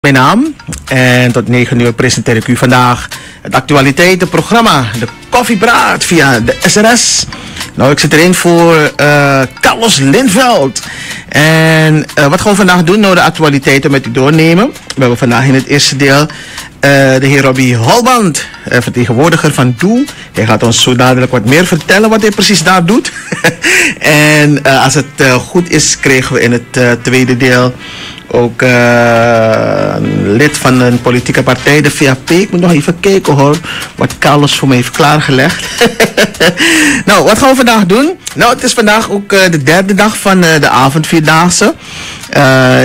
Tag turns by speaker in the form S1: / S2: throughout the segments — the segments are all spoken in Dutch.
S1: mijn naam. En tot 9 uur presenteer ik u vandaag het actualiteitenprogramma, de Koffiepraat via de SRS. Nou, ik zit erin voor uh, Carlos Lindveld. En uh, wat gaan we vandaag doen? Nou, de actualiteiten met u doornemen. We hebben vandaag in het eerste deel uh, de heer Robbie Holband, vertegenwoordiger van Doe. Hij gaat ons zo dadelijk wat meer vertellen wat hij precies daar doet. en als het goed is, kregen we in het tweede deel ook uh, lid van een politieke partij, de VAP. Ik moet nog even kijken hoor, wat Carlos voor me heeft klaargelegd. nou, wat gaan we vandaag doen? Nou, het is vandaag ook uh, de derde dag van uh, de avondvierdaagse.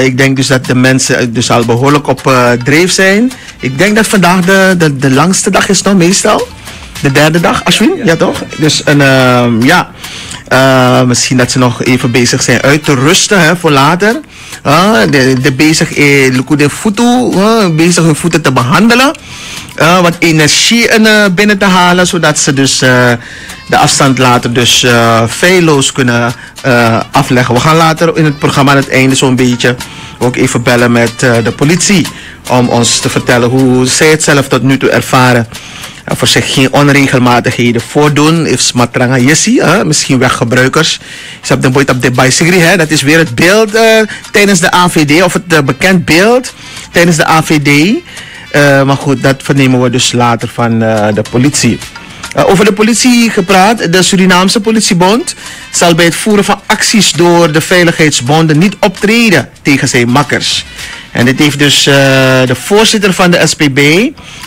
S1: ik denk dus dat de mensen dus al behoorlijk op dreef zijn. Ik denk dat vandaag de, de, de langste dag is nog meestal. De derde dag, Ashwin? Ja, toch? Dus een, ehm, ja... Uh, misschien dat ze nog even bezig zijn uit te rusten hè, voor later. De, de bezig eh, de voeten, bezig hun voeten te behandelen. Wat energie in, uh, binnen te halen, zodat ze dus uh, de afstand later dus feilloos kunnen afleggen. We gaan later in het programma aan het einde zo'n beetje ook even bellen met uh, de politie. Om ons te vertellen hoe zij het zelf tot nu toe ervaren voor zich geen onregelmatigheden voordoen. Matranga yesi, misschien weggebruikers. Op de boy op de bicycle, dat is weer het beeld uh, tijdens de AVD, of het bekend beeld tijdens de AVD. Uh, maar goed, dat vernemen we dus later van de politie. Over de politie gepraat. De Surinaamse politiebond zal bij het voeren van acties door de veiligheidsbonden niet optreden tegen zijn makkers. En dit heeft dus de voorzitter van de SPB,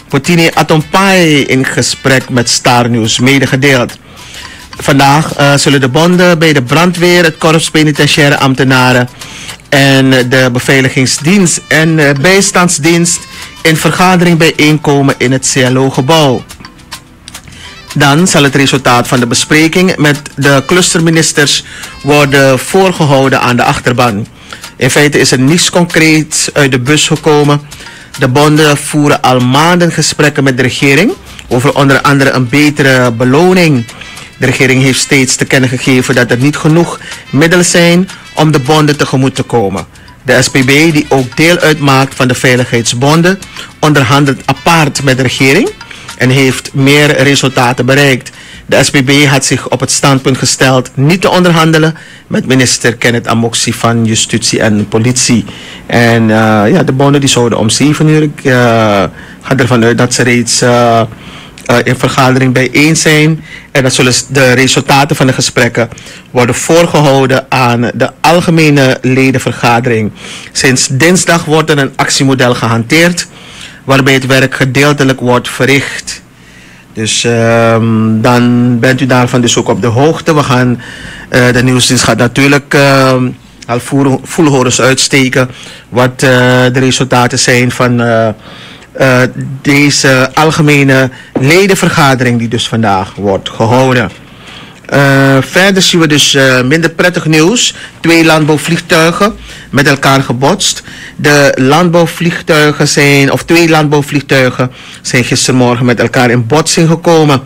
S1: Potini Atompai in gesprek met Star News medegedeeld. Vandaag uh, zullen de bonden bij de brandweer, het korps penitentiaire ambtenaren en de beveiligingsdienst en bijstandsdienst in vergadering bijeenkomen in het CLO-gebouw. Dan zal het resultaat van de bespreking met de clusterministers worden voorgehouden aan de achterban. In feite is er niets concreets uit de bus gekomen de bonden voeren al maanden gesprekken met de regering over onder andere een betere beloning. De regering heeft steeds te kennen gegeven dat er niet genoeg middelen zijn om de bonden tegemoet te komen. De SPB, die ook deel uitmaakt van de veiligheidsbonden, onderhandelt apart met de regering en heeft meer resultaten bereikt. De SPB had zich op het standpunt gesteld niet te onderhandelen met minister Kenneth Amoxie van Justitie en Politie. En uh, ja, de bonden die zouden om 7 uur. Ik uh, ga ervan uit dat ze reeds uh, in vergadering bijeen zijn. En dat zullen de resultaten van de gesprekken worden voorgehouden aan de algemene ledenvergadering. Sinds dinsdag wordt er een actiemodel gehanteerd waarbij het werk gedeeltelijk wordt verricht. Dus um, dan bent u daarvan dus ook op de hoogte. We gaan, uh, de nieuwsdienst gaat natuurlijk uh, al voelhorens uitsteken wat uh, de resultaten zijn van deze algemene ledenvergadering die dus vandaag wordt gehouden. Uh, verder zien we dus uh, minder prettig nieuws. Twee landbouwvliegtuigen met elkaar gebotst. De landbouwvliegtuigen zijn, of twee landbouwvliegtuigen zijn gistermorgen met elkaar in botsing gekomen.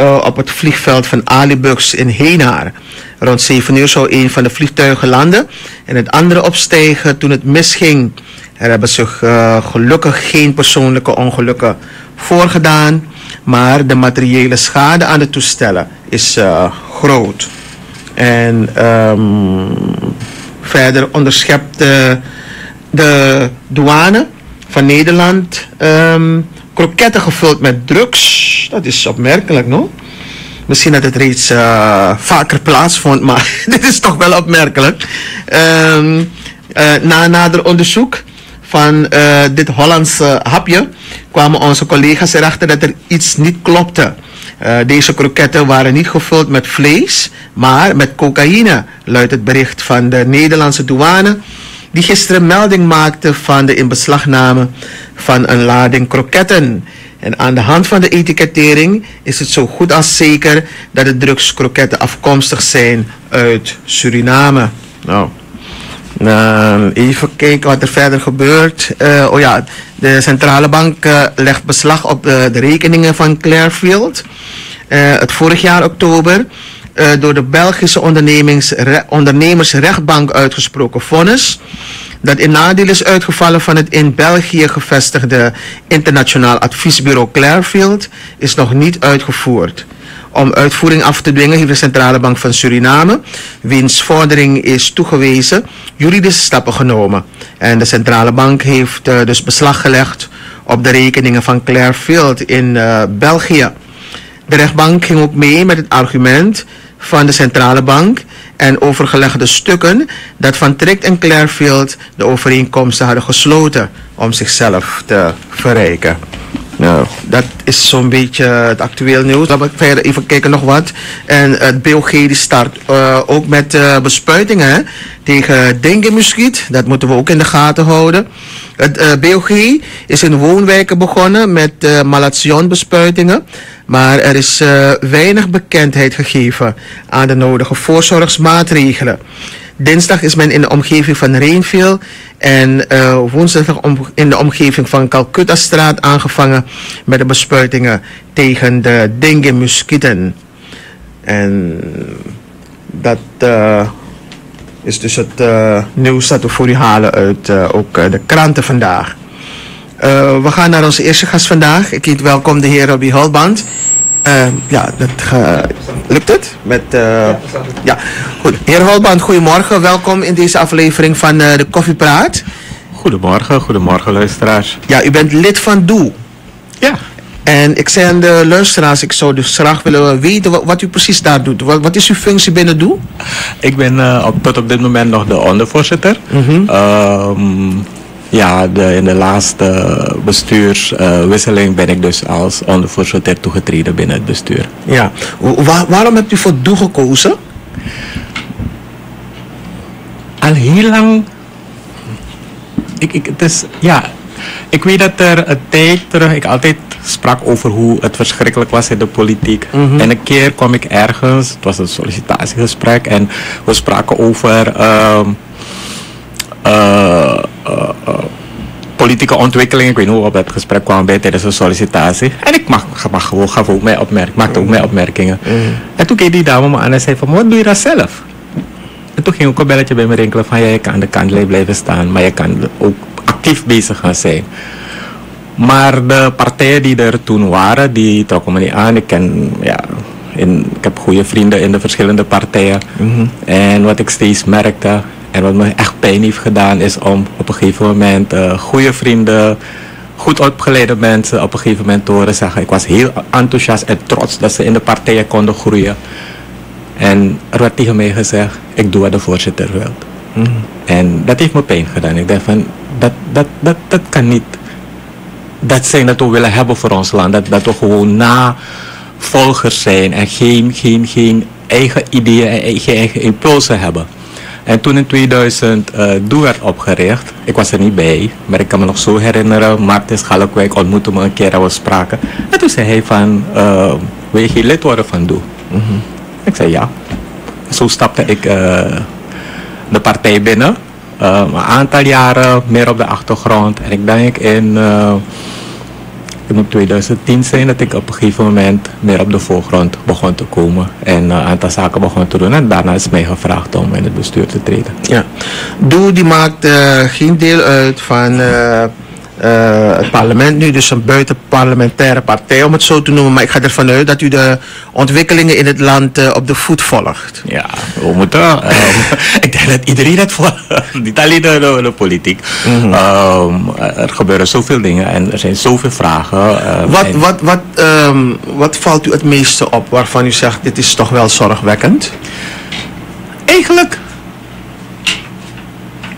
S1: Uh, op het vliegveld van Alibux in Henaar. Rond 7 uur zou een van de vliegtuigen landen en het andere opstijgen toen het misging. Er hebben zich gelukkig geen persoonlijke ongelukken voorgedaan. Maar de materiële schade aan de toestellen is uh, groot. En um, verder onderschept de, de douane van Nederland um, kroketten gevuld met drugs. Dat is opmerkelijk, no? Misschien dat het reeds uh, vaker plaatsvond, maar dit is toch wel opmerkelijk. Um, uh, na nader onderzoek van dit Hollandse hapje kwamen onze collega's erachter dat er iets niet klopte. Uh, deze kroketten waren niet gevuld met vlees, maar met cocaïne, luidt het bericht van de Nederlandse douane, die gisteren melding maakte van de inbeslagname van een lading kroketten. En aan de hand van de etikettering is het zo goed als zeker dat de drugskroketten afkomstig zijn uit Suriname. Nou, uh, even kijken wat er verder gebeurt. Uh, oh ja, de centrale bank uh, legt beslag op de rekeningen van Clearfield. het vorig jaar oktober door de Belgische ondernemersrechtbank uitgesproken vonnis dat in nadeel is uitgevallen van het in België gevestigde internationaal adviesbureau Clairfield is nog niet uitgevoerd. Om uitvoering af te dwingen heeft de Centrale Bank van Suriname, wiens vordering is toegewezen, juridische stappen genomen. En de Centrale Bank heeft uh, dus beslag gelegd op de rekeningen van Clairfield in uh, België. De rechtbank ging ook mee met het argument van de Centrale Bank en overgelegde stukken dat Van Trikt en Clairfield de overeenkomsten hadden gesloten om zichzelf te verrijken. Nou, dat is zo'n beetje het actueel nieuws. Laten we verder even kijken nog wat. En het BOG die start uh, ook met uh, bespuitingen tegen dengue-muskiet. Dat moeten we ook in de gaten houden. Het uh, BOG is in woonwijken begonnen met uh, malation-bespuitingen. Maar er is weinig bekendheid gegeven aan de nodige voorzorgsmaatregelen. Dinsdag is men in de omgeving van Reenville en uh, woensdag in de omgeving van Calcutta-straat aangevangen met de bespuitingen tegen de dengue-muskieten. En dat uh, is dus het uh, nieuws dat we voor u halen uit ook de kranten vandaag. we gaan naar onze eerste gast vandaag. Ik heet welkom de heer Robbie Holband. Uh, ja, dat uh, lukt het? Met, uh, ja, goed. Heer Holband, goedemorgen. Welkom in deze aflevering van de Koffiepraat.
S2: Goedemorgen, goedemorgen luisteraars.
S1: Ja, u bent lid van DOE.
S2: Ja.
S1: En ik zei aan de luisteraars, ik zou dus graag willen weten wat, wat u precies daar doet. Wat, wat, is uw functie binnen DOE?
S2: Ik ben op, tot op dit moment nog de ondervoorzitter. Mm -hmm. Ja, de, in de laatste bestuurswisseling ben ik dus als ondervoorzitter toegetreden binnen het bestuur.
S1: Ja, Waar, waarom hebt u voor Doe gekozen?
S2: Al heel lang. Ik, ik, het is, ja, ik weet dat er een tijd terug, ik altijd sprak over hoe het verschrikkelijk was in de politiek. Mm -hmm. En een keer kwam ik ergens, het was een sollicitatiegesprek, en we spraken over. Uh, uh, uh, politieke ontwikkeling. Ik weet niet hoe we op dat gesprek kwamen bij tijdens een sollicitatie. En ik mag, mag gewoon, gaf ook mijn maakte ook mijn opmerkingen. Mm. En toen keek die dame me aan en zei van, wat doe je dat zelf? En toen ging ook een belletje bij me rinkelen van, ja, je kan aan de kant blijven staan, maar je kan ook actief bezig gaan zijn. Maar de partijen die er toen waren, die trokken me niet aan. Ik ken, ja, in, ik heb goede vrienden in de verschillende partijen. Mm -hmm. En wat ik steeds merkte, en wat me echt pijn heeft gedaan is om op een gegeven moment uh, goede vrienden, goed opgeleide mensen op een gegeven moment te horen zeggen. Ik was heel enthousiast en trots dat ze in de partijen konden groeien. En er werd tegen mij gezegd, ik doe wat de voorzitter wil. Mm. En dat heeft me pijn gedaan. Ik dacht van, dat, dat, dat, dat kan niet. Dat zijn dat we willen hebben voor ons land. Dat, dat we gewoon navolgers zijn en geen, geen, geen eigen ideeën en eigen, eigen impulsen hebben. En toen in 2000 uh, Doe werd opgericht, ik was er niet bij, maar ik kan me nog zo herinneren, Martin Schalkwijk ontmoette me een keer en we spraken. En toen zei hij van, uh, wil je geen lid worden van Doe? -hmm. Ik zei ja. Zo stapte ik uh, de partij binnen. een aantal jaren meer op de achtergrond. En ik denk in het moet 2010 zijn dat ik op een gegeven moment meer op de voorgrond begon te komen. En een aantal zaken begon te doen. En daarna is mij gevraagd om in het bestuur te treden.
S1: Ja. Doe die maakt uh, geen deel uit van uh, uh, het parlement nu, dus een buitenparlementaire partij om het zo te noemen. Maar ik ga ervan uit dat u de ontwikkelingen in het land uh, op de voet volgt.
S2: Ja, we moeten. Um, ik denk dat iedereen het volgt. Niet alleen de, de, de politiek. Mm -hmm. um, er gebeuren zoveel dingen en er zijn zoveel vragen. Uh,
S1: wat, wat, wat, wat valt u het meeste op waarvan u zegt dit is toch wel zorgwekkend?
S2: Eigenlijk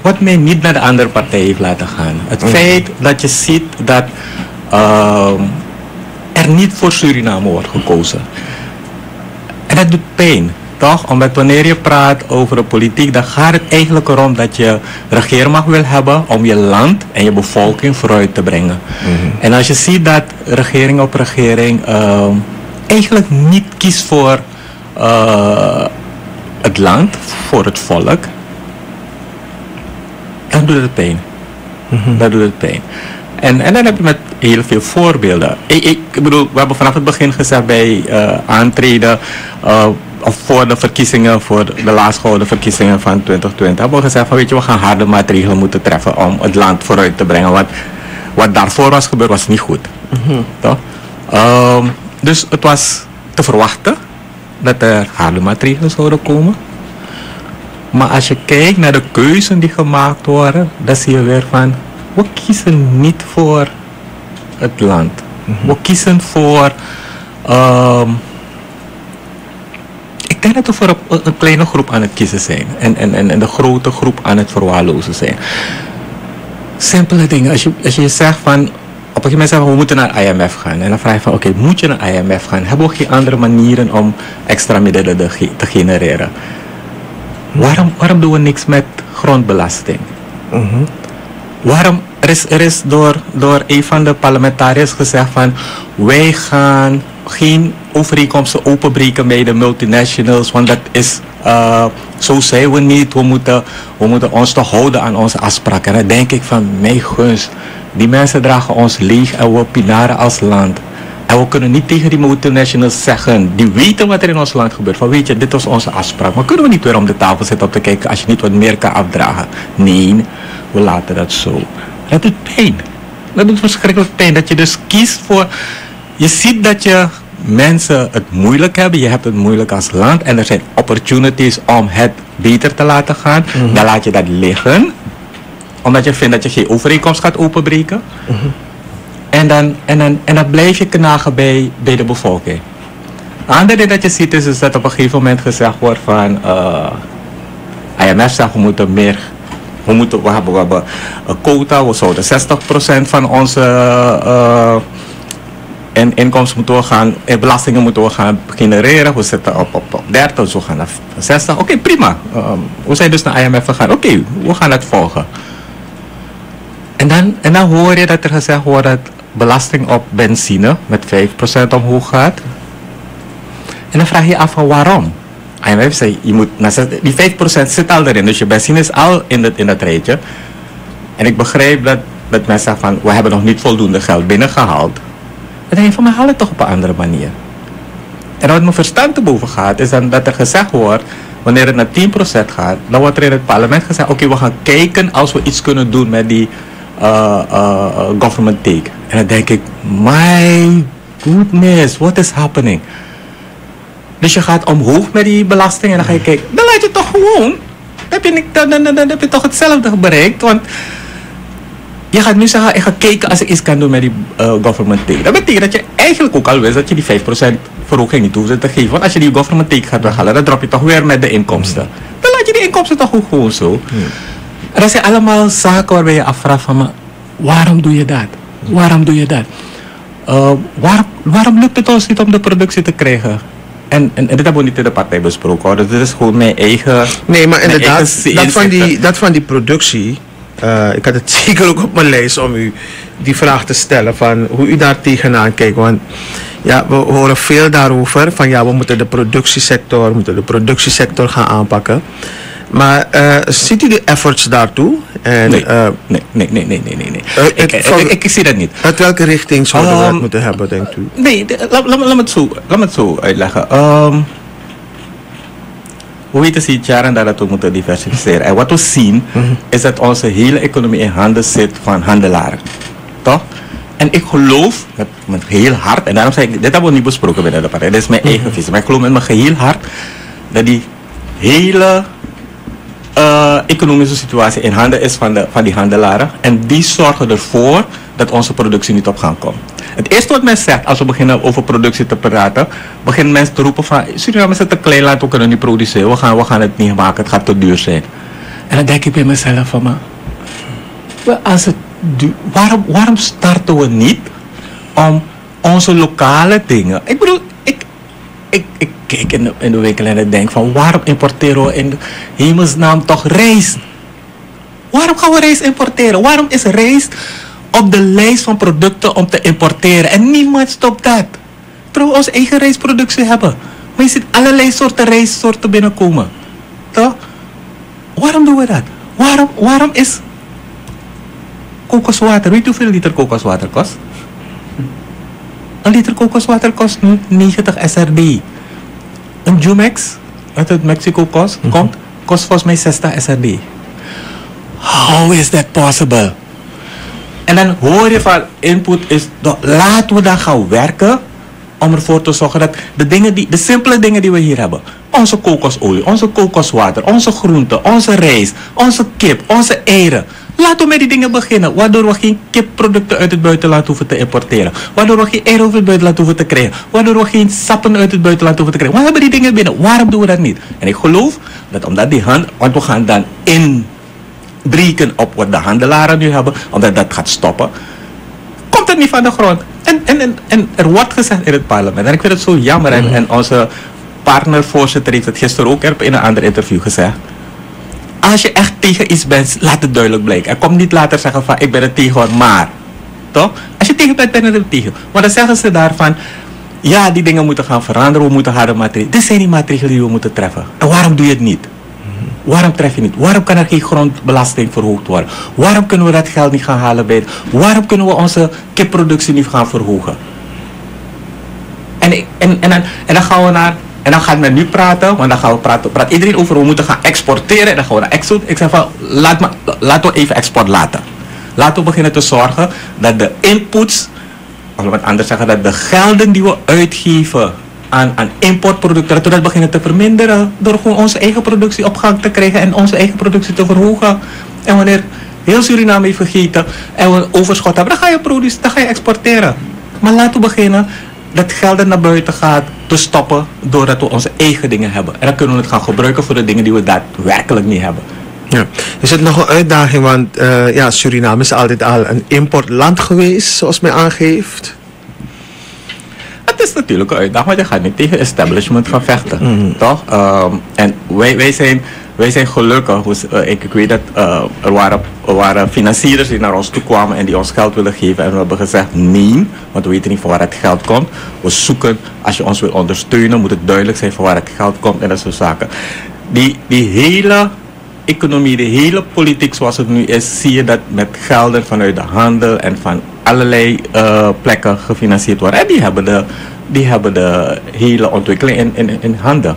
S2: wat mij niet naar de andere partij heeft laten gaan. Het mm. feit dat je ziet dat uh, er niet voor Suriname wordt gekozen. En dat doet pijn, toch? Omdat wanneer je praat over de politiek, dan gaat het eigenlijk erom dat je regeermacht wil hebben om je land en je bevolking vooruit te brengen. Mm -hmm. En als je ziet dat regering op regering uh, eigenlijk niet kiest voor uh, het land, voor het volk, dan doet het pijn. Mm -hmm. Dan doet het pijn. En, en dan heb je met heel veel voorbeelden. Ik, ik bedoel, we hebben vanaf het begin gezegd bij uh, aantreden, uh, of voor de verkiezingen, voor de laatst gehouden verkiezingen van 2020, hebben we gezegd van weet je, we gaan harde maatregelen moeten treffen om het land vooruit te brengen. Want wat daarvoor was gebeurd was niet goed. Toch? Ehm, dus het was te verwachten dat er harde maatregelen zouden komen. Maar als je kijkt naar de keuzes die gemaakt worden, dan zie je weer van, we kiezen niet voor het land. We kiezen voor, ehm, ik denk dat we voor een, een kleine groep aan het kiezen zijn. En, en, en, en de grote groep aan het verwaarlozen zijn. Simpele dingen. Als je, als je zegt van, op een gegeven moment zeggen we, we moeten naar IMF gaan. En dan vraag je van, oké, moet je naar IMF gaan? Hebben we geen andere manieren om extra middelen te genereren? Waarom, waarom doen we niks met grondbelasting? Waarom, er is, er is door, door een van de parlementariërs gezegd van wij gaan geen overeenkomsten openbreken bij de multinationals, want dat is, eh, zo zijn we niet. We moeten, we moeten ons toch houden aan onze afspraken. En dan denk ik van, mijn gunst, die mensen dragen ons leeg en we pinaren als land. En we kunnen niet tegen die multinationals zeggen, die weten wat er in ons land gebeurt. Van weet je, dit was onze afspraak. Maar kunnen we niet weer om de tafel zitten om te kijken als je niet wat meer kan afdragen? Nee, we laten dat zo. Dat doet pijn. Dat doet verschrikkelijk pijn. Dat je dus kiest voor. Je ziet dat je mensen het moeilijk hebben. Je hebt het moeilijk als land. En er zijn opportunities om het beter te laten gaan. Dan laat je dat liggen. Omdat je vindt dat je geen overeenkomst gaat openbreken. En, dan, en, dan, en dan blijf je knagen bij, bij de bevolking. Een ander ding dat je ziet is, dat op een gegeven moment gezegd wordt van... eh IMF zegt we moeten meer... We, moeten, we, hebben, we hebben een quota, we zouden 60% van onze eh, in, inkomsten moeten we gaan, in belastingen moeten we gaan genereren. We zitten op, op, op 30, dus we gaan naar 60. Oké, prima. Ehm, we zijn dus naar IMF gegaan. Oké, we gaan het volgen. En dan, en dan hoor je dat er gezegd wordt dat belasting op benzine met 5% omhoog gaat. En dan vraag je je af waarom. IMF zei, je moet, die 5% zit al erin, dus je benzine is al in dat, in dat rijtje. En ik begreep dat, dat mensen zeggen van, we hebben nog niet voldoende geld binnengehaald. Dan denk je van, maar haal het toch op een andere manier. En wat mijn verstand te boven gaat, is dan dat er gezegd wordt, wanneer het naar 10% gaat, dan wordt er in het parlement gezegd, oké, we gaan kijken als we iets kunnen doen met die uh, uh, government take. En dan denk ik, my goodness, what is happening? Dus je gaat omhoog met die belasting en dan ga je kijken, dan laat je toch gewoon, dan heb je, dan, dan, dan, heb je toch hetzelfde bereikt, want je gaat nu zeggen, ik ga kijken als ik iets kan doen met die eh, government take. Dat betekent dat je eigenlijk ook al wist dat je die 5% verhoging niet hoeft te geven. Want als je die government take gaat weghalen, dan drop je toch weer met de inkomsten. Dan laat je die inkomsten toch gewoon zo. En dat zijn allemaal zaken waarbij je afvraagt van, maar waarom doe je dat? Waarom doe je dat? Eh, waar, waarom lukt het ons niet om de productie te krijgen? En, en, en dit hebben we niet in de partij besproken hoor. Dit is gewoon mijn eigen...
S1: Nee, maar inderdaad, dat van, die, dat van die productie. eh, ik had het zeker ook op mijn lijst om u die vraag te stellen van hoe u daar tegenaan kijkt. Want ja, we horen veel daarover van ja, we moeten de productiesector, we moeten de productiesector gaan aanpakken. Maar eh, ziet u de efforts daartoe? En
S2: Nee.
S1: eh,
S2: Nee, nee, nee, nee, nee, nee.
S1: Eh,
S2: ik,
S1: het-
S2: ik, ik, ik zie dat niet.
S1: uit welke richting zouden we het
S2: Ehm,
S1: moeten hebben, denkt u?
S2: Nee, de- laat, laat, me- laat me het zo, laat me het zo uitleggen. Ehm, we weten sinds jaren dat we moeten diversificeren. En wat we zien is dat onze hele economie in handen zit van handelaren. Toch? En ik geloof met, met heel hard, en daarom zeg ik, dit hebben we niet besproken binnen de partij, dit is mijn eigen visie, maar ik geloof met mijn geheel hart dat die hele eh, economische situatie in handen is van, de, van die handelaren. En die zorgen ervoor dat onze productie niet op gang komt. Het eerste wat men zegt als we beginnen over productie te praten, beginnen mensen te roepen van Suriname is een klein land, we kunnen niet produceren, we gaan, we gaan het niet maken, het gaat te duur zijn. En dan denk ik bij mezelf van, maar als het waarom, waarom starten we niet om onze lokale dingen. Ik bedoel, ik, kijk in de, in winkel en ik denk van waarom importeren we in de hemelsnaam toch rijst? Waarom gaan we rijst importeren? Waarom is rijst op de lijst van producten om te importeren? En niemand stopt dat. Terwijl we onze eigen rijstproductie hebben. Maar je ziet allerlei soorten rijstsoorten binnenkomen. Toch? Waarom doen we dat? Waarom, waarom is kokoswater, weet hoeveel liter kokoswater kost? Een liter kokoswater kost nu 90 SRD. een Jumex uit het Mexico kost, komt, kost volgens mij 60 SRD. How is that possible? En dan hoor je van input is, dat laten we dan gaan werken om ervoor te zorgen dat de, dingen die, de simpele dingen die we hier hebben, onze kokosolie, onze kokoswater, onze groenten, onze rijst, onze kip, onze eieren, laten we met die dingen beginnen, waardoor we geen kipproducten uit het buitenland hoeven te importeren, waardoor we geen eieren uit het buitenland hoeven te krijgen, waardoor we geen sappen uit het buitenland hoeven te krijgen. We hebben die dingen binnen, waarom doen we dat niet? En ik geloof dat omdat die hand, want we gaan dan in breken op wat de handelaren nu hebben, omdat dat gaat stoppen, komt het niet van de grond. En, en, en, en er wordt gezegd in het parlement, en ik vind het zo jammer, en, en onze partnervoorzitter heeft het gisteren ook in een ander interview gezegd. Als je echt tegen iets bent, laat het duidelijk blijken. En kom niet later zeggen van ik ben er tegen, maar. Toch? Als je tegen bent, ben je er tegen. Maar dan zeggen ze daarvan, ja, die dingen moeten gaan veranderen, we moeten harde maatregelen. Dit zijn die maatregelen die we moeten treffen. En waarom doe je het niet? Waarom tref je niet? Waarom kan er geen grondbelasting verhoogd worden? Waarom kunnen we dat geld niet gaan halen bij? Waarom kunnen we onze kipproductie niet gaan verhogen? En, en, en, en dan gaan we naar. En dan gaat men nu praten, want dan gaan we praten, praat iedereen over we moeten gaan exporteren. En dan gaan we naar export. Ik zeg van, laat maar, laten we even export laten. Laten we beginnen te zorgen dat de inputs, of wat anders zeggen, dat de gelden die we uitgeven aan, aan importproducten, dat we dat beginnen te verminderen. Door gewoon onze eigen productie op gang te krijgen en onze eigen productie te verhogen. En wanneer heel Suriname heeft vergeten en we een overschot hebben, dan ga je produceren, dan ga je exporteren. Maar laten we beginnen dat geld er naar buiten gaat te stoppen doordat we onze eigen dingen hebben. En dan kunnen we het gaan gebruiken voor de dingen die we daadwerkelijk niet hebben.
S1: Ja. Is het nog een uitdaging, want eh, ja, Suriname is altijd al een importland geweest, zoals mij aangeeft.
S2: Het is natuurlijk een uitdaging, want je gaat niet tegen establishment gaan vechten. Toch? Ehm, en wij, wij, zijn, wij zijn gelukkig. Dus, eh, ik, ik weet dat eh, er, waren, er waren financiers die naar ons toe kwamen en die ons geld willen geven. En we hebben gezegd nee, want we weten niet van waar het geld komt. We zoeken, als je ons wil ondersteunen, moet het duidelijk zijn van waar het geld komt en dat soort zaken. Die, die hele economie, de hele politiek zoals het nu is, zie je dat met gelden vanuit de handel en van allerlei eh, plekken gefinancierd worden. En die hebben de, die hebben de hele ontwikkeling in, in, in handen.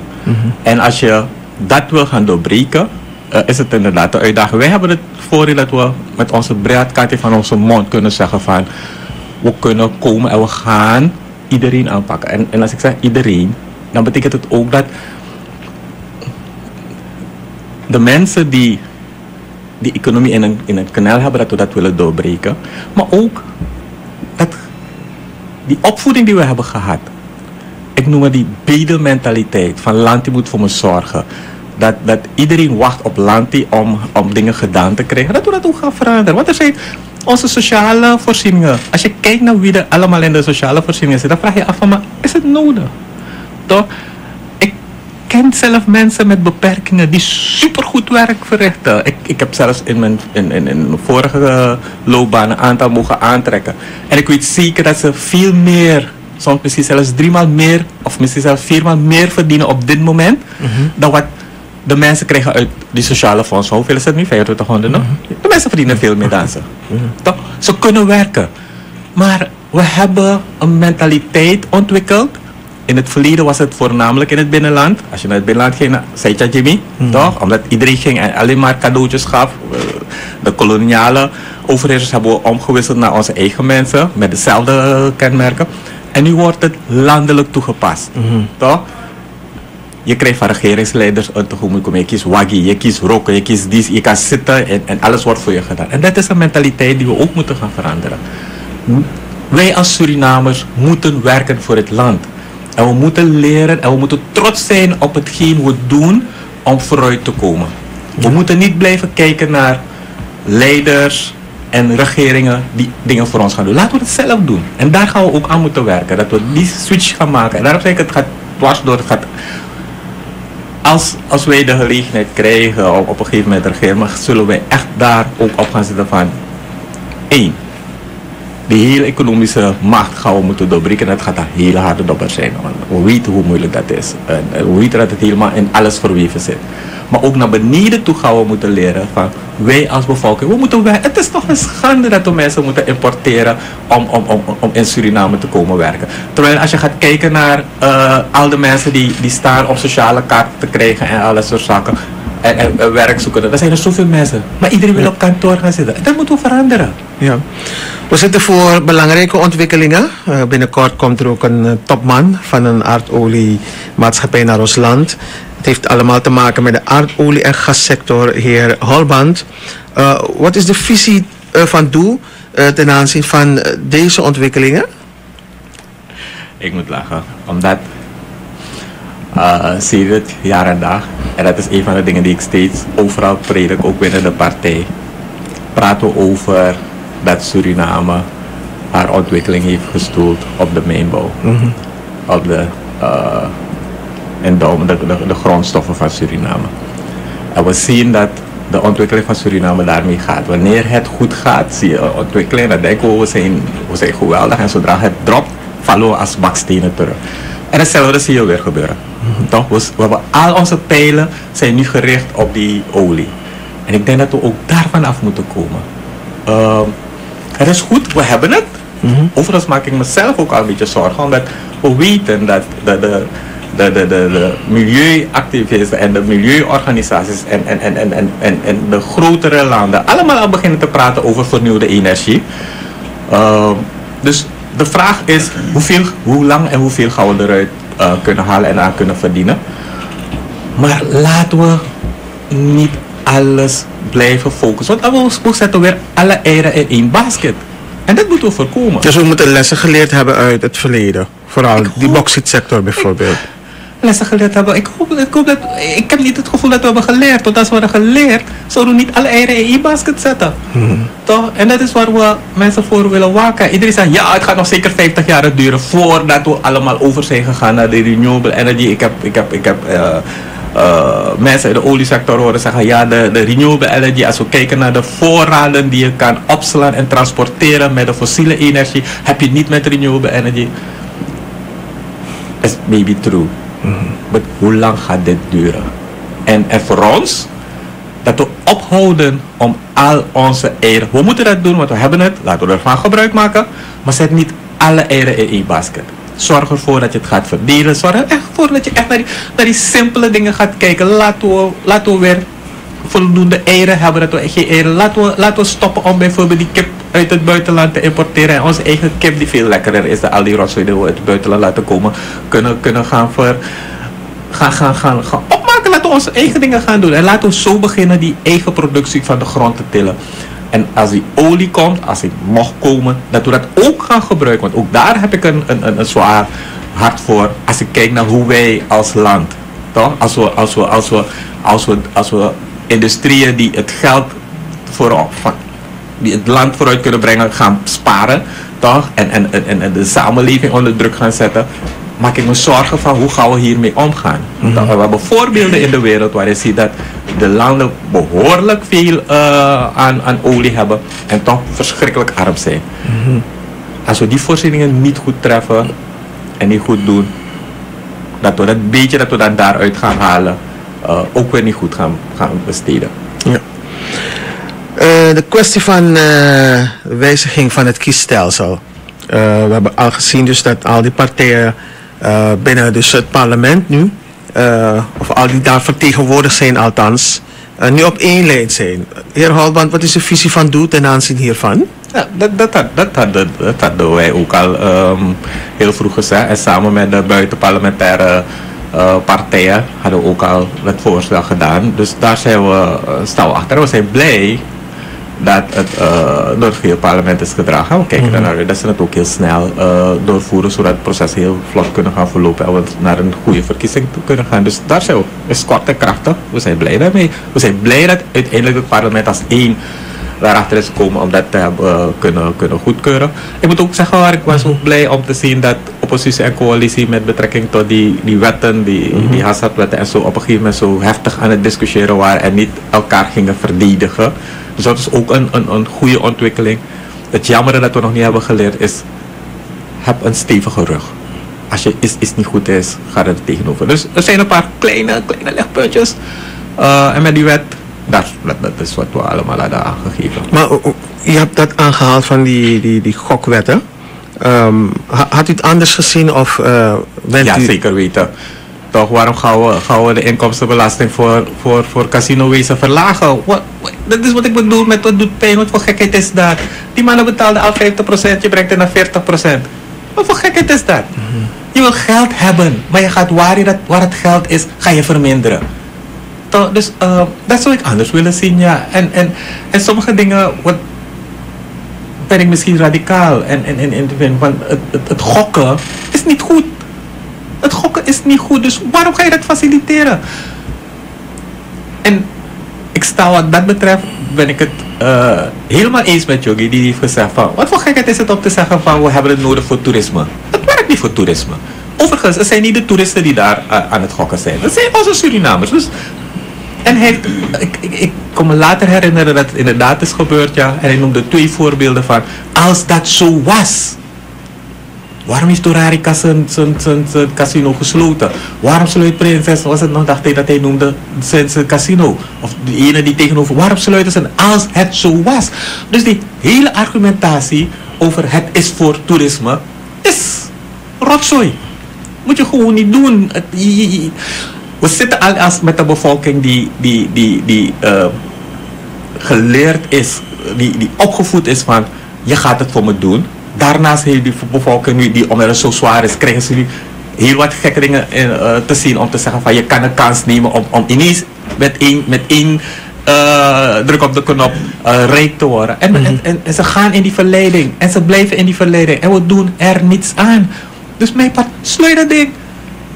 S2: En als je dat wil gaan doorbreken, eh, is het inderdaad de uitdaging. Wij hebben het voordeel dat we met onze breedkaartje van onze mond kunnen zeggen van we kunnen komen en we gaan iedereen aanpakken. En, en als ik zeg iedereen, dan betekent het ook dat de mensen die die economie in een, in een kanaal hebben, dat we dat willen doorbreken. Maar ook dat die opvoeding die we hebben gehad. Ik noem het die bedelmentaliteit van Lanti moet voor me zorgen. Dat, dat iedereen wacht op Lanti om, om dingen gedaan te krijgen. Dat we dat ook gaan veranderen. Want er zijn onze sociale voorzieningen. Als je kijkt naar wie er allemaal in de sociale voorzieningen zit, dan vraag je af van, maar is het nodig? Toch? Ik ken zelf mensen met beperkingen die supergoed werk verrichten. Ik, ik heb zelfs in mijn, in, in, in mijn vorige loopbaan een aantal mogen aantrekken. En ik weet zeker dat ze veel meer, soms misschien zelfs driemaal meer, of misschien zelfs viermaal meer verdienen op dit moment, dan wat de mensen krijgen uit die sociale fonds. Hoeveel is het nu? 2500 nog? De mensen verdienen veel meer dan ze. Toch? Ze kunnen werken. Maar we hebben een mentaliteit ontwikkeld. In het verleden was het voornamelijk in het binnenland. Als je naar het binnenland ging, nou, zei je Jimmy, toch? Omdat iedereen ging en alleen maar cadeautjes gaf. Eh, De koloniale overheersers hebben we omgewisseld naar onze eigen mensen met dezelfde kenmerken. En nu wordt het landelijk toegepast, toch? Je krijgt van regeringsleiders een tegemoetkoming. Je kiest waggy, je kiest roken, je kiest die, je kan zitten en, en alles wordt voor je gedaan. En dat is een mentaliteit die we ook moeten gaan veranderen. Wij als Surinamers moeten werken voor het land. En we moeten leren en we moeten trots zijn op hetgeen we doen om vooruit te komen. We moeten niet blijven kijken naar leiders en regeringen die dingen voor ons gaan doen. Laten we het zelf doen. En daar gaan we ook aan moeten werken. Dat we die switch gaan maken. En daarom zeg ik, het gaat dwars door. Het gaat als, als wij de gelegenheid krijgen om op een gegeven moment te regeren, zullen wij echt daar ook op gaan zitten van één. Die hele economische macht gaan we moeten doorbreken en het gaat een hele harde dobber zijn. We weten hoe moeilijk dat is. En we weten dat het helemaal in alles verweven zit. Maar ook naar beneden toe gaan we moeten leren van wij als bevolking, we moeten het is toch een schande dat we mensen moeten importeren om, om, om, om in Suriname te komen werken. Terwijl als je gaat kijken naar uh, al de mensen die, die staan op sociale kaarten te krijgen en alle soort zaken. En, en, en werk zoeken. Er zijn er zoveel mensen. Maar iedereen wil op kantoor gaan zitten. Dat moet we veranderen.
S1: Ja. We zitten voor belangrijke ontwikkelingen. Uh, binnenkort komt er ook een uh, topman van een aardoliemaatschappij naar ons land. Het heeft allemaal te maken met de aardolie- en gassector, heer Holband. Uh, wat is de visie van Doe ten aanzien van deze ontwikkelingen?
S2: Ik moet lachen, omdat uh, sinds jaar en dag, en dat is een van de dingen die ik steeds overal predik, ook binnen de partij, praten we over dat Suriname haar ontwikkeling heeft gestoeld op de mijnbouw. Mm -hmm. Op de, uh, en de, de, de, grondstoffen van Suriname. En we zien dat de ontwikkeling van Suriname daarmee gaat. Wanneer het goed gaat, zie je ontwikkeling. Dan denken we, we zijn, we zijn geweldig. En zodra het dropt, vallen we als bakstenen terug. En hetzelfde zie je weer gebeuren. Mm -hmm. Toch? We, we hebben al onze pijlen zijn nu gericht op die olie. En ik denk dat we ook daarvan af moeten komen. Uh, het is goed, we hebben het. Mm -hmm. Overigens maak ik mezelf ook al een beetje zorgen, omdat we weten dat de, de, de, de, de, de milieuactivisten en de milieuorganisaties en, en, en, en, en, en, en de grotere landen allemaal al beginnen te praten over vernieuwde energie. Uh, dus de vraag is hoeveel, hoe lang en hoeveel gaan we eruit uh, kunnen halen en aan kunnen verdienen. Maar laten we niet alles blijven focussen. Want we zetten weer alle eieren in één basket. En dat moeten we voorkomen.
S1: Dus we moeten lessen geleerd hebben uit het verleden. Vooral die bauxitsector bijvoorbeeld.
S2: Lessen geleerd hebben. Ik, hoop, ik, hoop dat, ik heb niet het gevoel dat we hebben geleerd. Want als we hebben geleerd, zouden we niet alle eieren in één basket zetten. Hmm. Toch? En dat is waar we mensen voor willen waken. Iedereen zegt, ja, het gaat nog zeker 50 jaar duren voordat we allemaal over zijn gegaan naar de renewable energy. Ik heb, ik heb, ik heb uh, uh, mensen in de oliesector horen zeggen, ja, de, de renewable energy, als we kijken naar de voorraden die je kan opslaan en transporteren met de fossiele energie, heb je niet met renewable energy. Is maybe true. Maar hoe lang gaat dit duren? En, voor ons, dat we ophouden om al onze eieren, we moeten dat doen, want we hebben het, laten we ervan gebruik maken, maar zet niet alle eieren in één basket. Zorg ervoor dat je het gaat verdelen. Zorg er echt voor dat je echt naar die, naar die simpele dingen gaat kijken. Laten we, laten we weer voldoende eieren hebben. Dat we geen eieren. Laten we, laten we stoppen om bijvoorbeeld die kip uit het buitenland te importeren. En onze eigen kip die veel lekkerder is dan al die rotzooi die we uit het buitenland laten komen. Kunnen, kunnen gaan, voor, gaan, gaan, gaan, gaan opmaken. Laten we onze eigen dingen gaan doen. En laten we zo beginnen die eigen productie van de grond te tillen. En als die olie komt, als die mocht komen, dat we dat ook gaan gebruiken. Want ook daar heb ik een, een, een, zwaar hart voor. Als ik kijk naar hoe wij als land, toch? Als we, als we, als we, als we, als we industrieën die het geld voorop, van, die het land vooruit kunnen brengen, gaan sparen, toch? En, en, en, en de samenleving onder druk gaan zetten maak ik me zorgen van hoe gaan we hiermee omgaan. Mm -hmm. We hebben voorbeelden in de wereld waar je ziet dat de landen behoorlijk veel uh, aan, aan olie hebben en toch verschrikkelijk arm zijn. Mm -hmm. Als we die voorzieningen niet goed treffen en niet goed doen, dat we dat beetje dat we dan daaruit gaan halen, uh, ook weer niet goed gaan, gaan besteden. Ja.
S1: Uh, de kwestie van wijziging van het kiesstelsel. we hebben al gezien dus dat al die partijen uh, binnen dus het parlement nu, uh, of al die daar vertegenwoordigd zijn althans, uh, nu op één lijn zijn. Heer Holband, wat is de visie van Doe ten aanzien hiervan?
S2: Ja, dat, dat, dat, dat, hadden, dat hadden wij ook al um, heel vroeg gezegd. En samen met de buitenparlementaire uh, partijen hadden we ook al het voorstel gedaan. Dus daar zijn we, staan we achter. We zijn blij dat het uh, door het hele parlement is gedragen. We kijken mm -hmm. dat ze het ook heel snel uh, doorvoeren, zodat het proces heel vlot kunnen gaan verlopen en we naar een goede verkiezing toe kunnen gaan. Dus daar zijn we, is kort en krachtig. We zijn blij daarmee. We zijn blij dat uiteindelijk het parlement als één daarachter is gekomen om dat te hebben uh, kunnen, kunnen goedkeuren. Ik moet ook zeggen, waar ik was ook blij om te zien dat oppositie en coalitie met betrekking tot die, die wetten, die, mm -hmm. die Hassad-wetten en zo op een gegeven moment zo heftig aan het discussiëren waren en niet elkaar gingen verdedigen. Dus dat is ook een, een, een goede ontwikkeling. Het jammer dat we nog niet hebben geleerd is, heb een stevige rug. Als je is, is niet goed is, ga er tegenover. Dus er zijn een paar kleine, kleine lichtpuntjes. Uh, en met die wet, dat, dat, dat is wat we allemaal hadden aangegeven.
S1: Maar uh, je hebt dat aangehaald van die, die, die gokwetten. Um, had u het anders gezien of uh, bent
S2: ja,
S1: u...
S2: zeker weten. Toch, waarom gaan we, gaan we de inkomstenbelasting voor, voor, voor casinowezen verlagen? Wat, wat, dat is wat ik bedoel met wat doet pijn, wat voor gekheid is dat? Die mannen betaalden al 50%, je brengt het naar 40%. Wat voor gekheid is dat? Mm -hmm. Je wil geld hebben, maar je gaat waar, je dat, waar het geld is, ga je verminderen. Dus dat zou ik anders willen zien, ja. En, en, en sommige dingen, wat, ben ik misschien radicaal. En, en, en, en van het, het, gokken is niet goed. Het gokken is niet goed, dus waarom ga je dat faciliteren? En ik sta wat dat betreft, ben ik het uh, helemaal eens met Yogi, die heeft gezegd van, wat voor gekheid is het om te zeggen van, we hebben het nodig voor toerisme. Het werkt niet voor toerisme. Overigens, het zijn niet de toeristen die daar uh, aan het gokken zijn. Het zijn onze Surinamers. Dus, en hij, ik, ik, ik me later herinneren dat het inderdaad is gebeurd, ja. En hij noemde twee voorbeelden van, als dat zo was, Waarom is Torarica zijn casino gesloten? Waarom sluit Prinses, was het nog, dacht hij dat hij noemde, zijn, zijn casino? Of de ene die tegenover, waarom sluiten ze als het zo was? Dus die hele argumentatie over het is voor toerisme, is rotzooi. Moet je gewoon niet doen. We zitten al als met de bevolking die, die, die, die uh, geleerd is, die, die opgevoed is van, je gaat het voor me doen daarnaast heeft die bevolking nu, die omdat het zo zwaar is, krijgen ze nu heel wat gekke dingen in, uh, te zien om te zeggen van je kan een kans nemen om, om ineens met één, met één uh, druk op de knop rijk te worden. En, mm -hmm. en, en, en, ze gaan in die verleiding en ze blijven in die verleiding en we doen er niets aan. Dus mijn part, sluit dat ding.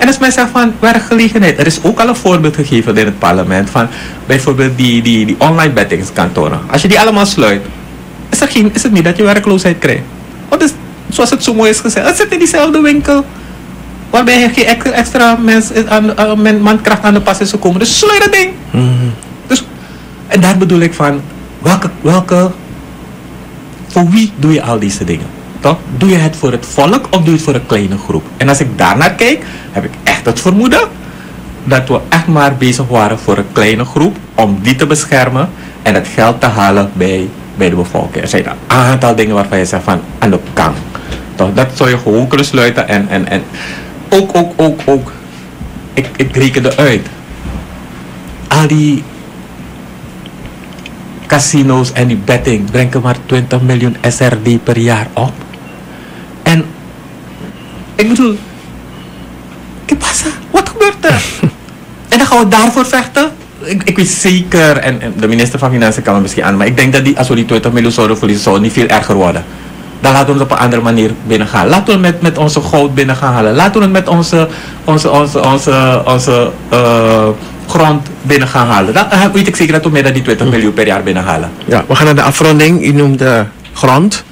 S2: En als men zegt van werkgelegenheid, er is ook al een voorbeeld gegeven in het parlement van bijvoorbeeld die, die, die online bettingskantoren. Als je die allemaal sluit, is, er geen, is het niet dat je werkloosheid krijgt. Want is, zoals het zo mooi is gezegd, het zit in diezelfde winkel. Waarbij je geen extra mens, aan, aan, mankracht aan de pas is gekomen. Dus sluit dat ding. Mm -hmm. dus, en daar bedoel ik van, welke, welke, voor wie doe je al deze dingen? Toch? Doe je het voor het volk of doe je het voor een kleine groep? En als ik daarnaar kijk, heb ik echt het vermoeden dat we echt maar bezig waren voor een kleine groep om die te beschermen en het geld te halen bij bij de bevolking. Er zijn een aantal dingen waarvan je zegt van aan de kant. Toch, dat zou je gewoon kunnen sluiten en, en, en ook, ook, ook, ook. Ik, ik rekende uit. Al die casino's en die betting brengen maar 20 miljoen SRD per jaar op. En ik bedoel, ¿qué pasa? Wat gebeurt er? en dan gaan we daarvoor vechten? ik, ik weet zeker, en, en, de minister van Financiën kan me misschien aan, maar ik denk dat die, als we die 20 miljoen zouden verliezen, zou het niet veel erger worden. Dan laten we het op een andere manier binnengaan. Laten we het met, met onze goud binnen gaan halen. Laten we het met onze, onze, onze, onze, onze uh, grond binnen gaan halen. Dan uh, weet ik zeker dat we meer dan die 20 miljoen per jaar binnenhalen.
S1: Ja, we gaan naar de afronding. U noemde grond.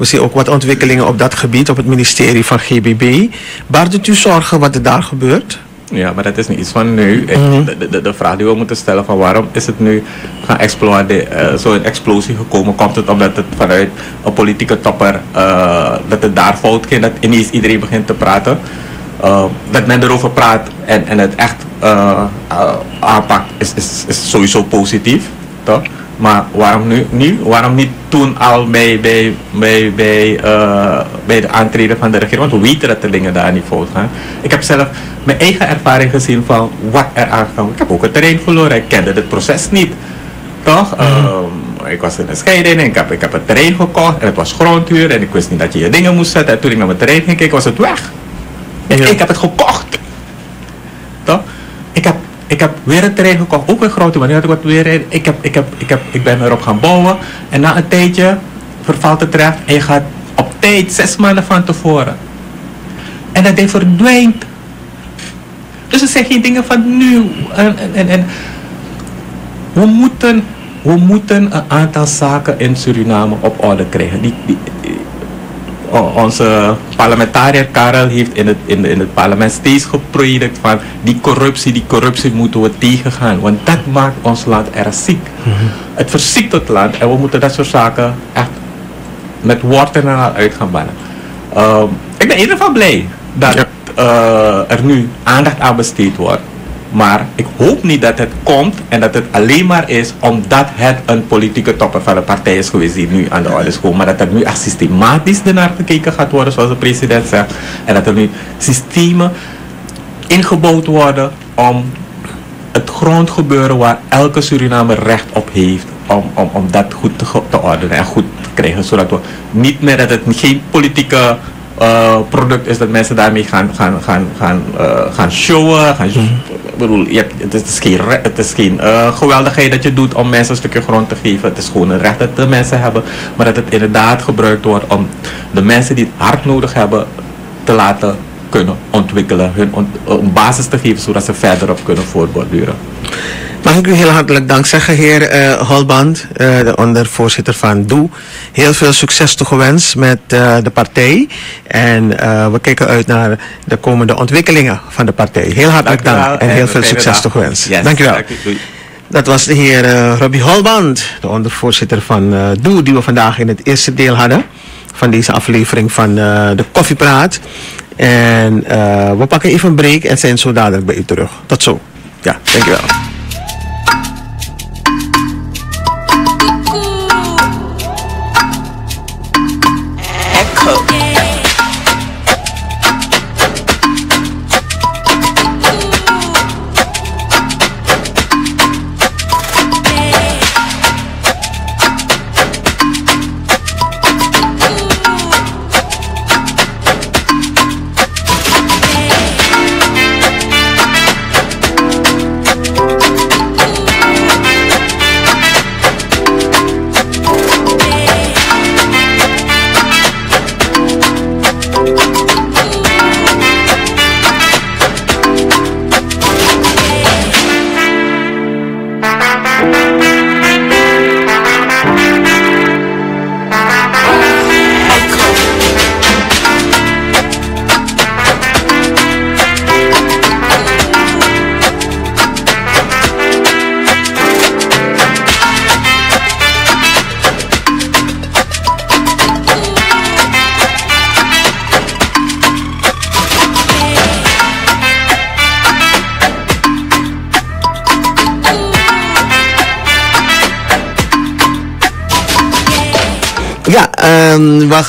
S1: We zien ook wat ontwikkelingen op dat gebied op het ministerie van GBB. Baart het u zorgen wat er daar gebeurt?
S2: Ja, maar dat is niet iets van nu. Mm. De, de, de, vraag die we moeten stellen van waarom is het nu gaan uh, zo'n explosie gekomen? Komt het omdat het vanuit een politieke topper, uh, dat het daar fout ging, dat ineens iedereen begint te praten? Uh, dat men erover praat en, en het echt aanpakt is, is, is sowieso positief, toch? Maar waarom nu, nu? Waarom niet toen al bij, bij, bij, bij, uh, bij de aantreden van de regering? Want we weten dat de dingen daar niet gaan. Ik heb zelf mijn eigen ervaring gezien van wat er aankwam. Ik heb ook het terrein verloren. Ik kende het proces niet. Toch? Mm -hmm. um, ik was in een scheiding en ik heb, ik heb het terrein gekocht en het was grondhuur en ik wist niet dat je je dingen moest zetten. En toen ik naar mijn terrein ging kijken was het weg. Ja. ik heb het gekocht. Ik heb weer een terrein gekocht, ook een grote, nu had ik wat weer in. Ik, heb, ik, heb, ik, heb, ik ben erop gaan bouwen. En na een tijdje vervalt het terecht en je gaat op tijd, zes maanden van tevoren. En dat ding verdwijnt. Dus er zijn geen dingen van nu. En, en, en, we, moeten, we moeten een aantal zaken in Suriname op orde krijgen. Die, onze parlementariër Karel heeft in het, in, in het parlement steeds gepredikt van die corruptie, die corruptie moeten we tegengaan. Want dat maakt ons land erg ziek. Mm -hmm. Het verziekt het land en we moeten dat soort zaken echt met wortel en al uit gaan bannen. Uh, ik ben in ieder geval blij dat ja. uh, er nu aandacht aan besteed wordt. Maar ik hoop niet dat het komt en dat het alleen maar is omdat het een politieke topper van de partij is geweest die nu aan de orde is gekomen. Maar dat er nu echt systematisch ernaar gekeken gaat worden, zoals de president zegt. En dat er nu systemen ingebouwd worden om het grondgebeuren waar elke Surinamer recht op heeft, om, om, om dat goed te, te ordenen en goed te krijgen. Zodat we niet meer dat het geen politieke uh, product is dat mensen daarmee gaan, gaan, gaan, gaan, uh, gaan showen. Gaan, mm. bedoel, je hebt, het is geen, het is geen uh, geweldigheid dat je doet om mensen een stukje grond te geven. Het is gewoon een recht dat de mensen hebben. Maar dat het inderdaad gebruikt wordt om de mensen die het hard nodig hebben te laten kunnen ontwikkelen. Hun ont, een basis te geven zodat ze verder op kunnen voortborduren.
S1: Mag ik u heel hartelijk dank zeggen, heer uh, Holband, uh, de ondervoorzitter van DOE. Heel veel succes toegewenst met uh, de partij. En we kijken uit naar de komende ontwikkelingen van de partij. Heel hartelijk dank, dank en heel veel succes toegewenst. Yes, dank u wel. Dat was de heer Robbie Holband, de ondervoorzitter van DOE, die we vandaag in het eerste deel hadden van deze aflevering van de Koffiepraat. En we pakken even een break en zijn zo dadelijk bij u terug. Tot zo. Ja, dankjewel.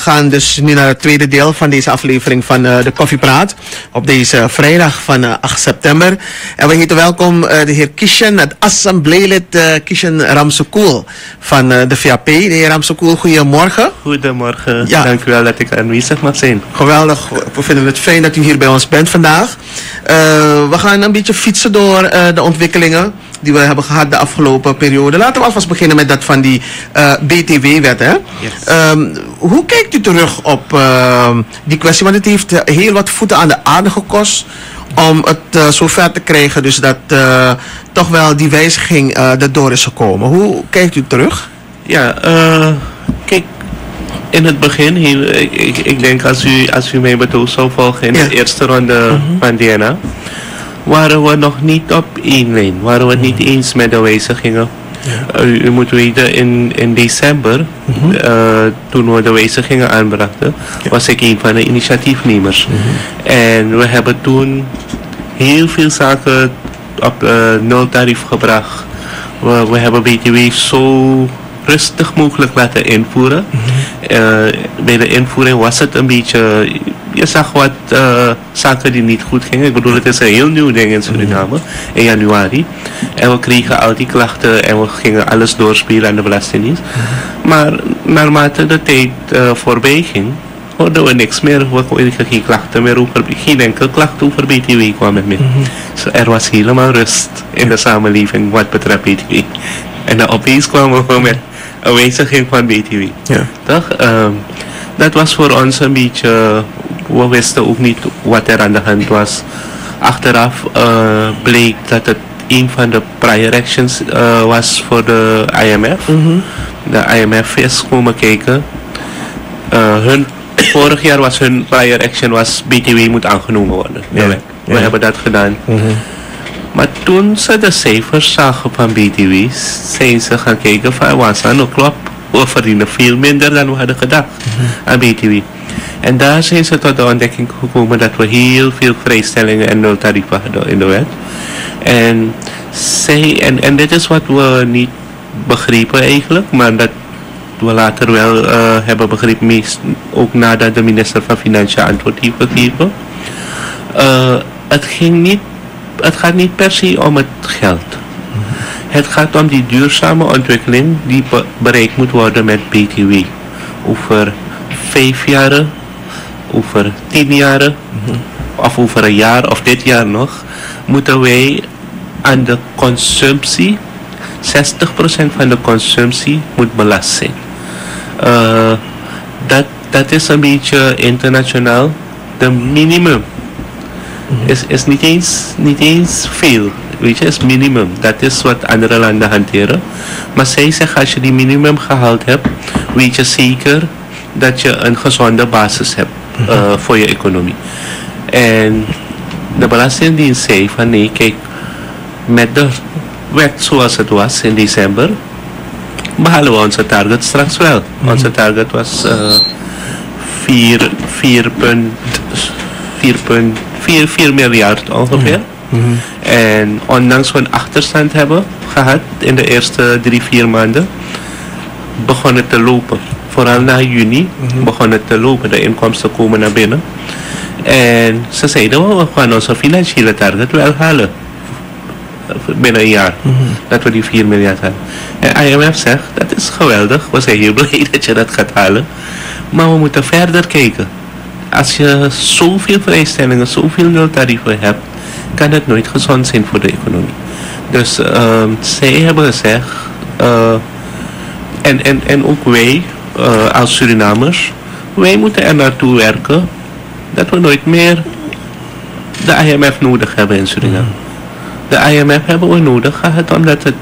S1: Gaan dus nu naar het tweede deel van deze aflevering van uh, de Koffiepraat. Op deze vrijdag van uh, 8 september. En we heten welkom de heer Kishan, het assembleelid Kishan Ramsokool van de VAP. De heer Ramsokool, goedemorgen.
S3: Goedemorgen, ja. dank u wel dat ik aanwezig mag zijn.
S1: Geweldig, we vinden het fijn dat u hier bij ons bent vandaag. we gaan een beetje fietsen door de ontwikkelingen die we hebben gehad de afgelopen periode. Laten we alvast beginnen met dat van die uh, BTW-wet. Um, hoe kijkt u terug op uh, die kwestie? Want het heeft heel wat voeten aan de aarde gekost om het uh, zover te krijgen. Dus dat uh, toch wel die wijziging erdoor is gekomen. Hoe kijkt u terug?
S3: Ja, kijk, in het begin, ik, ik, ik, denk als u, als u mij bedoelt zou volgen in ja. de eerste ronde -hmm. van DNA waren we nog niet op één lijn. Waren we het niet eens met de wijzigingen. Ja. Uh, u, moet weten, in, in december, mm -hmm. uh, toen we de wijzigingen aanbrachten, ja. was ik een van de initiatiefnemers. Mm -hmm. En we hebben toen heel veel zaken op uh, nul tarief gebracht. We, we hebben BTW zo rustig mogelijk laten invoeren. Mm -hmm. uh, bij de invoering was het een beetje, je zag wat uh, zaken die niet goed gingen. Ik bedoel, het is een heel nieuw ding in Suriname in januari. En we kregen al die klachten en we gingen alles doorspelen aan de Belastingdienst. Maar naarmate de tijd uh, voorbij ging, hoorden we niks meer. We kregen geen klachten meer over, geen enkele klacht over BTW kwam met me. Mm -hmm. so, er was helemaal rust in de samenleving wat betreft BTW. En dan opeens kwamen we met een wijziging van BTW. Ja. Toch? Um, dat was voor ons een beetje, we wisten ook niet wat er aan de hand was. Achteraf uh, bleek dat het een van de prior actions uh, was voor de IMF. Mm -hmm. De IMF is komen kijken. Uh, hun, vorig jaar was hun prior action was BTW moet aangenomen worden. Ja. We hebben dat gedaan. Mm -hmm. Maar toen ze de cijfers zagen van BTW, zijn ze gaan kijken van was dat nou klopt. We verdienen veel minder dan we hadden gedacht mm -hmm. aan BTW. En daar zijn ze tot de ontdekking gekomen dat we heel veel vrijstellingen en nultarieven hadden in de wet. En, zij, en, en dit is wat we niet begrepen eigenlijk, maar dat we later wel uh, hebben begrepen, meest, ook nadat de minister van Financiën antwoord heeft gegeven. Uh, het, ging niet, het gaat niet per se om het geld. Het gaat om die duurzame ontwikkeling die be bereikt moet worden met BTW. Over vijf jaar, over tien jaar, of over een jaar of dit jaar nog, moeten wij aan de consumptie, 60% van de consumptie moet belast zijn. Uh, dat, dat is een beetje internationaal de minimum. Is, is niet, eens, niet eens veel. Weet je, is minimum. Dat is wat andere landen hanteren. Maar zij zeggen als je die minimum gehaald hebt, weet je zeker dat je een gezonde basis hebt uh, voor je economie. En de Belastingdienst zei van nee, kijk, met de wet zoals het was in december, behalen we onze target straks wel. Onze target was uh, 4, 4, 4, 4, 4 miljard ongeveer. Mm -hmm. En ondanks we een achterstand hebben gehad in de eerste drie, vier maanden, begon het te lopen. Vooral na juni mm -hmm. begon het te lopen. De inkomsten komen naar binnen. En ze zeiden, we gaan onze financiële target wel halen. Binnen een jaar. Mm -hmm. Dat we die 4 miljard hebben. En IMF zegt, dat is geweldig. We zijn heel blij dat je dat gaat halen. Maar we moeten verder kijken. Als je zoveel vrijstellingen, zoveel nultarieven hebt, kan het nooit gezond zijn voor de economie. Dus uh, zij hebben gezegd, uh, en, en, en ook wij uh, als Surinamers, wij moeten er naartoe werken dat we nooit meer de IMF nodig hebben in Suriname. De IMF hebben we nodig gehad omdat het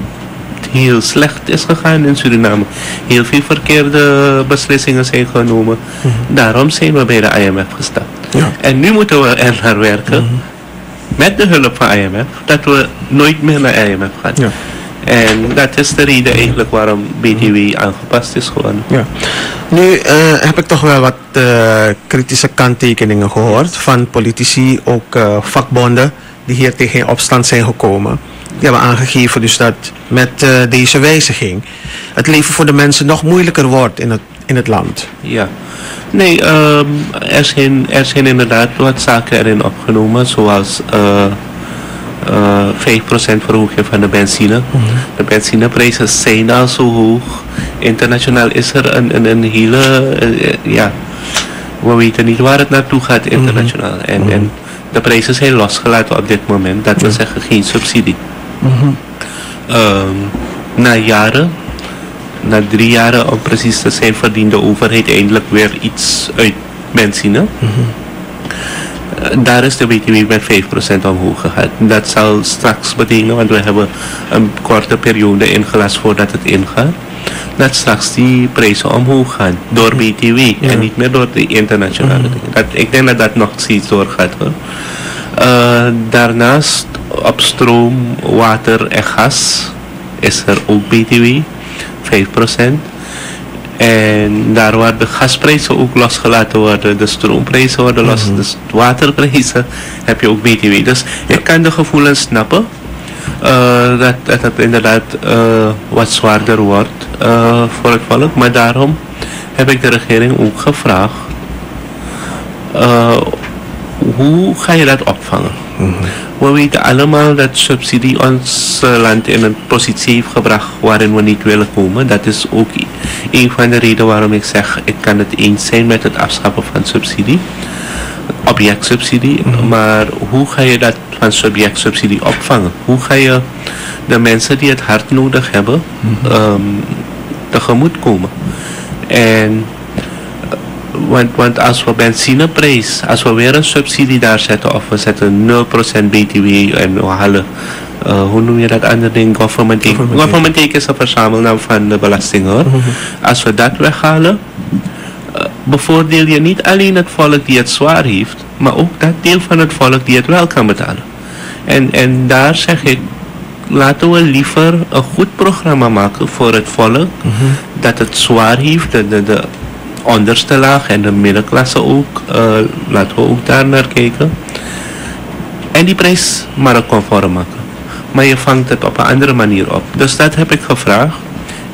S3: heel slecht is gegaan in Suriname. Heel veel verkeerde beslissingen zijn genomen. Mm -hmm. Daarom zijn we bij de IMF gestapt. Ja. En nu moeten we er naar werken, mm -hmm. met de hulp van IMF, dat we nooit meer naar IMF gaan. Ja. En dat is de reden eigenlijk waarom BTW aangepast is geworden.
S1: Ja. Nu uh, heb ik toch wel wat uh, kritische kanttekeningen gehoord van politici, ook uh, vakbonden, die hier tegen opstand zijn gekomen. Die hebben aangegeven dus dat met deze wijziging het leven voor de mensen nog moeilijker wordt in het, in het land.
S3: Ja. Nee, um, er, zijn, er zijn inderdaad wat zaken erin opgenomen, zoals uh, 5% verhoging van de benzine. Mm -hmm. De benzineprijzen zijn al zo hoog. Internationaal is er een, een, een hele, uh, ja, we weten niet waar het naartoe gaat internationaal. Mm -hmm. en, en de prijzen zijn losgelaten op dit moment, dat wil zeggen geen subsidie. Um, na jaren, na drie jaren om precies te zijn, verdient de overheid eindelijk weer iets uit benzine daar is de BTW met 5% omhoog gegaan. Dat zal straks betekenen, want we hebben een korte periode ingelast voordat het ingaat. Dat straks die prijzen omhoog gaan door BTW ja. en niet meer door de internationale mm. dingen. Dat, ik denk dat dat nog steeds doorgaat hoor. Uh, daarnaast op stroom, water en gas is er ook BTW, 5%. En daar waar de gasprijzen ook losgelaten worden, de stroomprijzen worden los, mm -hmm. de waterprijzen, heb je ook BTW. Dus ja. ik kan de gevoelens snappen. Uh, dat, dat het inderdaad uh, wat zwaarder wordt uh, voor het volk. Maar daarom heb ik de regering ook gevraagd. hoe ga je dat opvangen? Mm -hmm. We weten allemaal dat subsidie ons land in een positie heeft gebracht waarin we niet willen komen. Dat is ook een van de redenen waarom ik zeg, ik kan het eens zijn met het afschaffen van subsidie. Objectsubsidie. Mm -hmm. Maar hoe ga je dat van subjectsubsidie opvangen? Hoe ga je de mensen die het hard nodig hebben mm -hmm. um, tegemoet komen? En want, want als we benzineprijs, als we weer een subsidie daar zetten of we zetten 0% BTW en we halen, uh, hoe noem je dat andere ding, government take. Government, government take is een verzamelnaam van de belasting hoor. Mm -hmm. Als we dat weghalen, uh, bevoordeel je niet alleen het volk die het zwaar heeft, maar ook dat deel van het volk die het wel kan betalen. En, en daar zeg ik, laten we liever een goed programma maken voor het volk mm -hmm. dat het zwaar heeft, de, de, de onderste laag en de middenklasse ook. Uh, laten we ook daar naar kijken. En die prijs marktconform maken. maar je vangt het op een andere manier op. Dus dat heb ik gevraagd.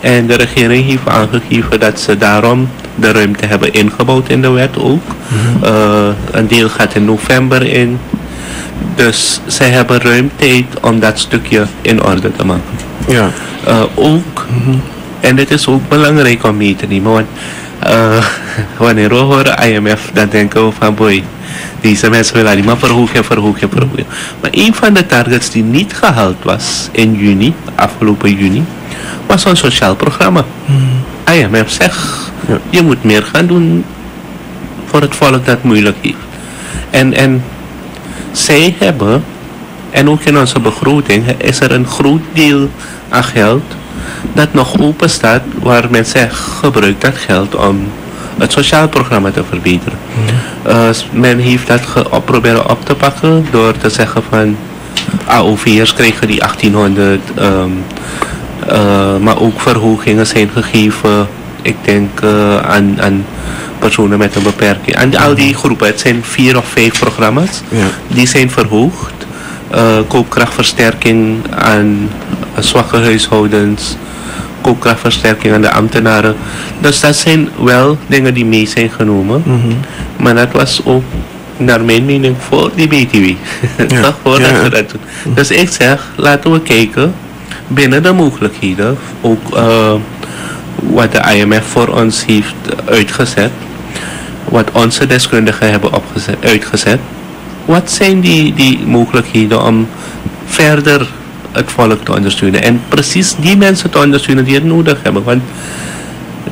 S3: En de regering heeft aangegeven dat ze daarom de ruimte hebben ingebouwd in de wet ook. Eh, een deel gaat in november in. Dus zij hebben ruim tijd om dat stukje in orde te maken.
S1: Ja.
S3: Eh, ook, en dit is ook belangrijk om mee te nemen, want eh, wanneer we horen IMF, dan denken we van boy, deze mensen willen alleen maar verhogen, verhogen, verhogen. Maar een van de targets die niet gehaald was in juni, afgelopen juni, was een sociaal programma. IMF zegt,
S1: Ja.
S3: je moet meer gaan doen voor het volk dat moeilijk heeft. En, en zij hebben, en ook in onze begroting, is er een groot deel aan geld dat nog open staat, waar men zegt, gebruik dat geld om het sociaal programma te verbeteren. Eh, men heeft dat proberen op te pakken door te zeggen van AOV'ers krijgen die 1800, ehm, eh, maar ook verhogingen zijn gegeven, ik denk eh, aan, aan personen met een beperking. Aan al die groepen, het zijn vier of vijf programma's,
S1: Ja.
S3: die zijn verhoogd. Koopkrachtversterking aan zwakke huishoudens, koopkrachtversterking aan de ambtenaren. Dus dat zijn wel dingen die mee zijn genomen. Maar dat was ook naar mijn mening voor die BTW.
S1: Ja.
S3: Toch voordat
S1: Ja.
S3: we dat doen. Dus ik zeg, laten we kijken binnen de mogelijkheden. Ook eh, wat de IMF voor ons heeft uitgezet. Wat onze deskundigen hebben opgezet, uitgezet. Wat zijn die, die mogelijkheden om verder het volk te ondersteunen? En precies die mensen te ondersteunen die het nodig hebben. Want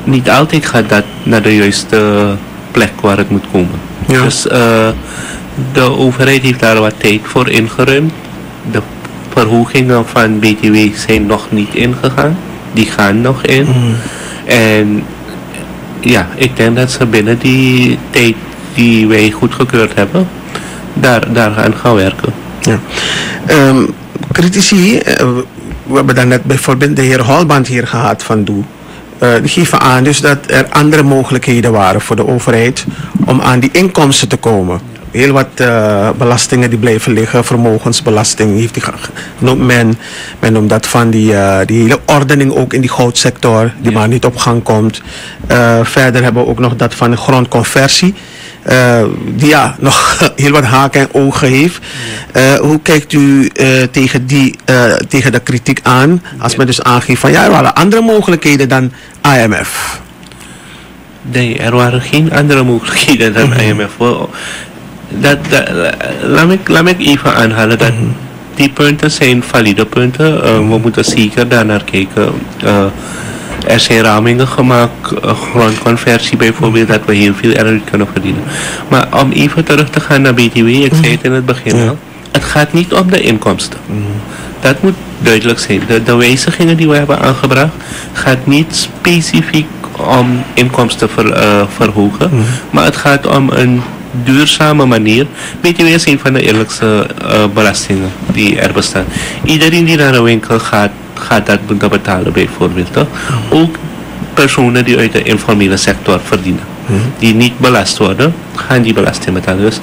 S3: niet altijd gaat dat naar de juiste plek waar het moet komen.
S1: Ja.
S3: Dus eh, de overheid heeft daar wat tijd voor ingeruimd. De verhogingen van BTW zijn nog niet ingegaan. Die gaan nog in. En ja, ik denk dat ze binnen die tijd die wij goedgekeurd hebben, daar, daar gaan gaan werken.
S1: Ja. Ehm, critici, eh, we hebben dan net bijvoorbeeld de heer Holband hier gehad van Doe. Eh, die geven aan dus dat er andere mogelijkheden waren voor de overheid om aan die inkomsten te komen. Heel wat eh, belastingen die blijven liggen, vermogensbelasting heeft die noemt men. Men noemt dat van die, die hele ordening ook in die goudsector, die maar niet op gang komt. Verder hebben we ook nog dat van de grondconversie. Eh, die ja, nog heel wat haken en ogen heeft. Eh, hoe kijkt u eh, tegen, die, eh, tegen de kritiek aan? Als men dus aangeeft van ja, er waren andere mogelijkheden dan IMF.
S3: Nee, er waren geen andere mogelijkheden dan IMF. Wel, Dat, dat, laat, me, laat me even aanhalen dat die punten zijn valide punten. Eh, we moeten zeker daar naar kijken. Zijn ramingen gemaakt, eh, grondconversie bijvoorbeeld, dat we heel veel eruit kunnen verdienen. Maar om even terug te gaan naar BTW, ik zei het in het begin al, het gaat niet om de inkomsten. Dat moet duidelijk zijn. De, de wijzigingen die we hebben aangebracht gaat niet specifiek om inkomsten ver, eh, verhogen, maar het gaat om een duurzame manier. BTW is een van de eerlijkste eh, belastingen die er bestaan. Iedereen die naar een winkel gaat, gaat dat moeten betalen bijvoorbeeld. Toch? Ook personen die uit de informele sector verdienen, die niet belast worden, gaan die belasting betalen. Dus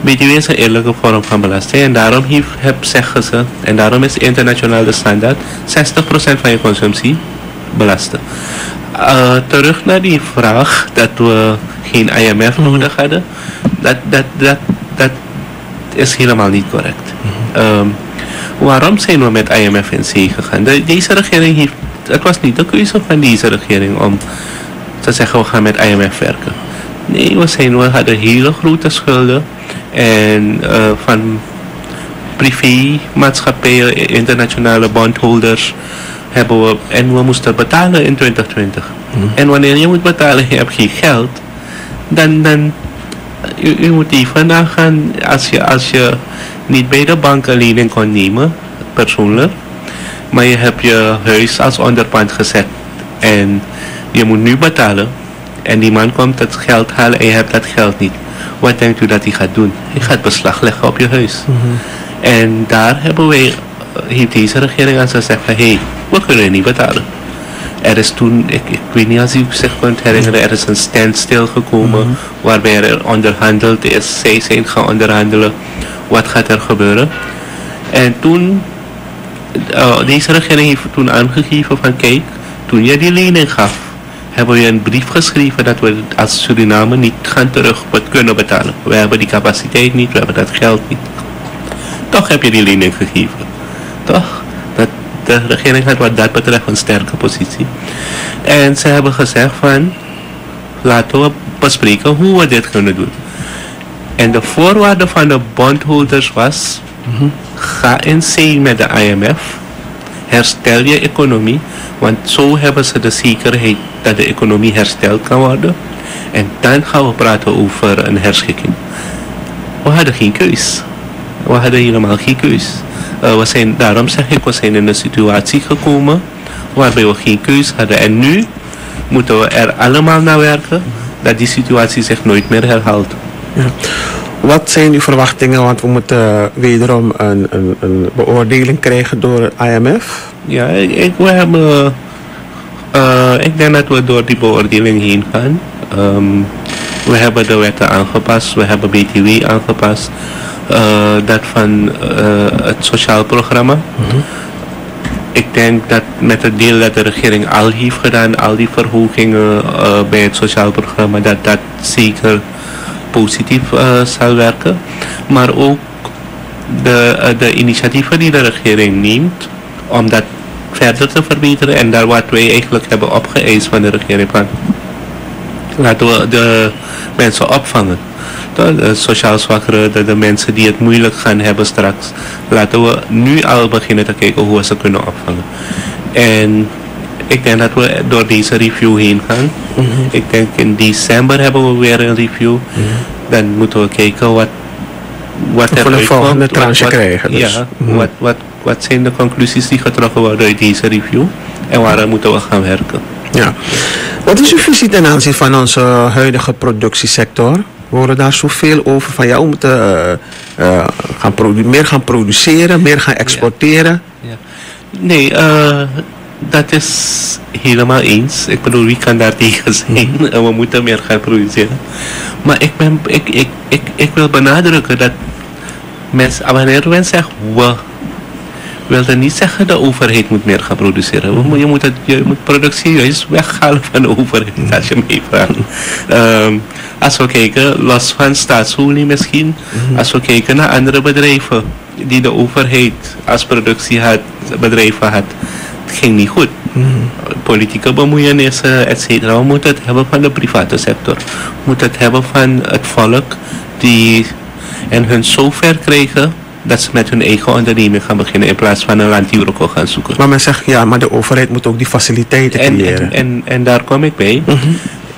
S3: BTW is een eerlijke vorm van belasting en daarom heeft, heb, zeggen ze, en daarom is internationaal de standaard 60% van je consumptie belasten. Eh, terug naar die vraag dat we geen IMF nodig hadden, dat, dat, dat, dat is helemaal niet correct. Ehm, waarom zijn we met IMF in zee gegaan? De- deze regering heeft, het was niet de keuze van deze regering om te zeggen we gaan met IMF werken. Nee, we, zijn, we hadden hele grote schulden en eh, van privémaatschappijen, internationale bondholders hebben we en we moesten betalen in 2020. En wanneer je moet betalen en je hebt geen geld, dan, dan u, u moet even nagaan als je, als je niet bij de bank een lening kon nemen, persoonlijk, maar je hebt je huis als onderpand gezet en je moet nu betalen en die man komt het geld halen en je hebt dat geld niet. Wat denkt u dat hij gaat doen? Hij gaat beslag leggen op je huis. En daar hebben wij, heeft deze regering aan gezegd van, hé, hey, we kunnen niet betalen. Er is toen, ik, ik weet niet als u zich kunt herinneren, er is een standstill gekomen waarbij er onderhandeld is. Zij zijn gaan onderhandelen. Wat gaat er gebeuren? En toen uh, deze regering heeft toen aangegeven van kijk, toen je die lening gaf, hebben we een brief geschreven dat we als Suriname niet gaan terug kunnen betalen. We hebben die capaciteit niet, we hebben dat geld niet. Toch heb je die lening gegeven. Toch? Dat, de regering had wat dat betreft een sterke positie. En ze hebben gezegd van, laten we bespreken hoe we dit kunnen doen. En de voorwaarde van de bondholders was, ga in zee met de IMF, herstel je economie, want zo hebben ze de zekerheid dat de economie hersteld kan worden. En dan gaan we praten over een herschikking. We hadden geen keus. We hadden helemaal geen keus. Uh, we zijn, daarom zeg ik, we zijn in een situatie gekomen waarbij we geen keus hadden. En nu moeten we er allemaal naar werken dat die situatie zich nooit meer herhaalt.
S1: Ja. Wat zijn uw verwachtingen? Want we moeten wederom een, een, een beoordeling krijgen door het IMF.
S3: Ja, ik, we hebben, uh, ik denk dat we door die beoordeling heen gaan. Um, we hebben de wetten aangepast, we hebben BTW aangepast. Uh, dat van uh, het sociaal programma. Mm -hmm. Ik denk dat met het deel dat de regering al heeft gedaan, al die verhogingen bij het sociaal programma, dat dat zeker positief uh, zal werken. Maar ook de, uh, de initiatieven die de regering neemt om dat verder te verbeteren en daar wat wij eigenlijk hebben opgeëist van de regering laten we de mensen opvangen. De sociaal zwakkeren, de, de mensen die het moeilijk gaan hebben straks. Laten we nu al beginnen te kijken hoe we ze kunnen opvangen. En ik denk dat we door deze review heen gaan. Mm -hmm. Ik denk in december hebben we weer een review. Mm -hmm. Dan moeten we kijken wat, wat
S1: er een volgende tranche wat, krijgen.
S3: Dus. Ja, mm -hmm. wat, wat, wat zijn de conclusies die getrokken worden uit deze review. En waar moeten we gaan werken.
S1: Ja. Wat is uw visie ten aanzien van onze huidige productiesector? We horen daar zoveel over van ja, we moeten uh, uh, gaan meer gaan produceren, meer gaan exporteren.
S3: Ja. Ja. Nee, uh, dat is helemaal eens. Ik bedoel, wie kan daar tegen zijn? En we moeten meer gaan produceren. Maar ik, ben, ik, ik, ik, ik wil benadrukken dat mensen, wanneer men zegt we, wil dat niet zeggen de overheid moet meer gaan produceren. Je moet, het, je moet productie juist weghalen van de overheid, als je mij vraagt. Um, als we kijken, los van staatsolie misschien, als we kijken naar andere bedrijven die de overheid als productie had, bedrijven had het ging niet goed. Mm. Politieke bemoeienissen, et cetera. We moeten het hebben van de private sector. We moeten het hebben van het volk die en hun zover krijgen dat ze met hun eigen onderneming gaan beginnen in plaats van een land gaan zoeken.
S1: Maar men zegt ja, maar de overheid moet ook die faciliteiten
S3: en,
S1: creëren.
S3: En, en, en daar kom ik bij. Mm -hmm.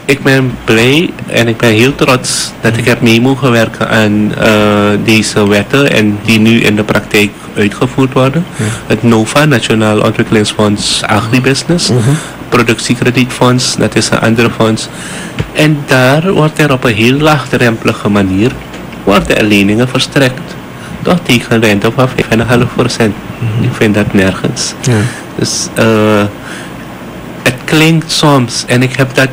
S3: Ik ben blij en ik ben heel trots dat ik heb mee mogen werken aan uh, deze wetten en die nu in de praktijk uitgevoerd worden. Ja. Het NOVA, Nationaal Ontwikkelingsfonds Agribusiness, uh -huh. Productiekredietfonds, dat is een ander fonds. En daar wordt er op een heel laagdrempelige manier worden er leningen verstrekt. Toch tegen een rente van 5,5 procent. Uh -huh. Ik vind dat nergens. Ja. Dus uh, het klinkt soms, en ik heb dat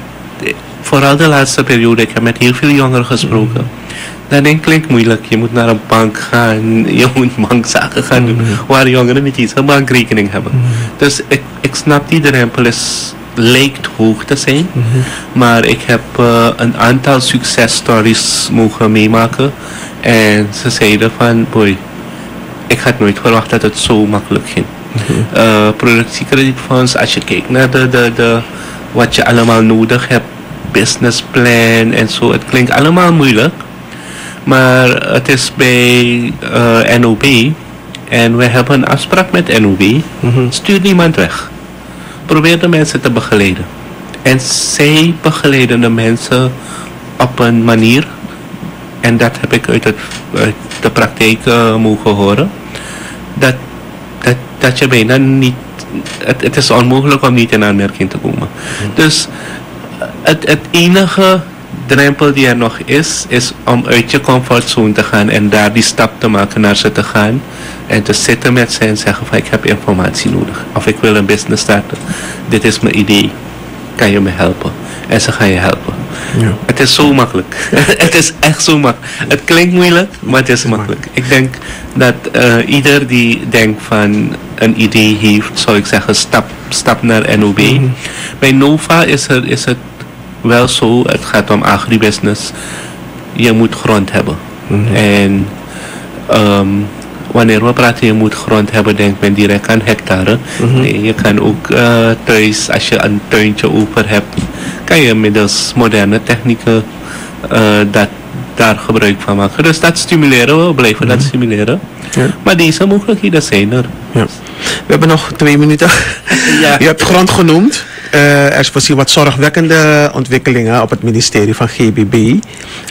S3: vooral de laatste periode, ik heb met heel veel jongeren gesproken. Mm. Dan ik, klinkt moeilijk. Je moet naar een bank gaan, je moet bankzaken gaan doen, mm. waar jongeren niet eens een bankrekening hebben. Mm. Dus ik, ik snap die drempel is, lijkt hoog te zijn, -hmm. maar ik heb uh, een aantal successtories mogen meemaken. En ze zeiden van, boy, ik had nooit verwacht dat het zo makkelijk ging. Uh, productiekredietfonds, als je kijkt naar de, de, de, wat je allemaal nodig hebt businessplan en zo. Het klinkt allemaal moeilijk. Maar het is bij uh, eh, NOB. En we hebben een afspraak met NOB. Mm-hmm. Stuur niemand weg. Probeer de mensen te begeleiden. En zij begeleiden de mensen op een manier. En dat heb ik uit, het, uit de praktijk uh, mogen horen. Dat, dat, dat je bijna niet... Het, het is onmogelijk om niet in aanmerking te komen. Mm-hmm. Dus het, het enige drempel die er nog is, is om uit je comfortzone te gaan en daar die stap te maken naar ze te gaan. En te zitten met ze en zeggen van ik heb informatie nodig. Of ik wil een business starten. Dit is mijn idee. Kan je me helpen? En ze gaan je helpen. Het is zo makkelijk. het is echt zo makkelijk. Het klinkt moeilijk, maar het is makkelijk. Ik denk dat uh, ieder die denkt van een idee heeft, zou ik zeggen, stap, stap naar NOB. Mm Bij Nova is, er, is het wel zo, het gaat om agribusiness. Je moet grond hebben. Mhm. En um, wanneer we praten, je moet grond hebben, denk men direct aan hectare. Mhm. nee, je kan ook uh, thuis, als je een tuintje over hebt, kan je middels moderne technieken uh, dat, daar gebruik van maken. Dus dat stimuleren we, blijven dat mhm. stimuleren. Ja. Maar deze mogelijkheden zijn er. Ja.
S1: We hebben nog twee minuten. ja. Je hebt grond genoemd. Uh, er voorzien wat zorgwekkende ontwikkelingen op het ministerie van GBB.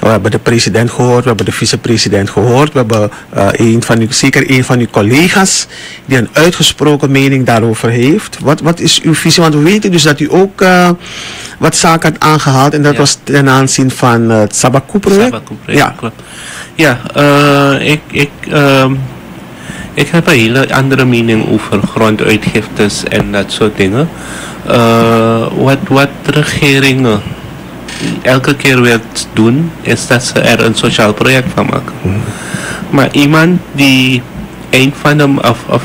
S1: We hebben de president gehoord, we hebben de vicepresident gehoord. We hebben uh, een van uw, zeker een van uw collega's die een uitgesproken mening daarover heeft. Wat, wat is uw visie? Want we weten dus dat u ook uh, wat zaken had aangehaald. En dat was ten aanzien van het Sabaku-project.
S3: Sabaku-project, ja. klopt. Ja, ik... ik um ik heb een hele andere mening over gronduitgiftes en dat soort dingen. Uh, wat, wat regeringen elke keer wil doen, is dat ze er een sociaal project van maken. Hmm. Maar iemand die eind van de of, of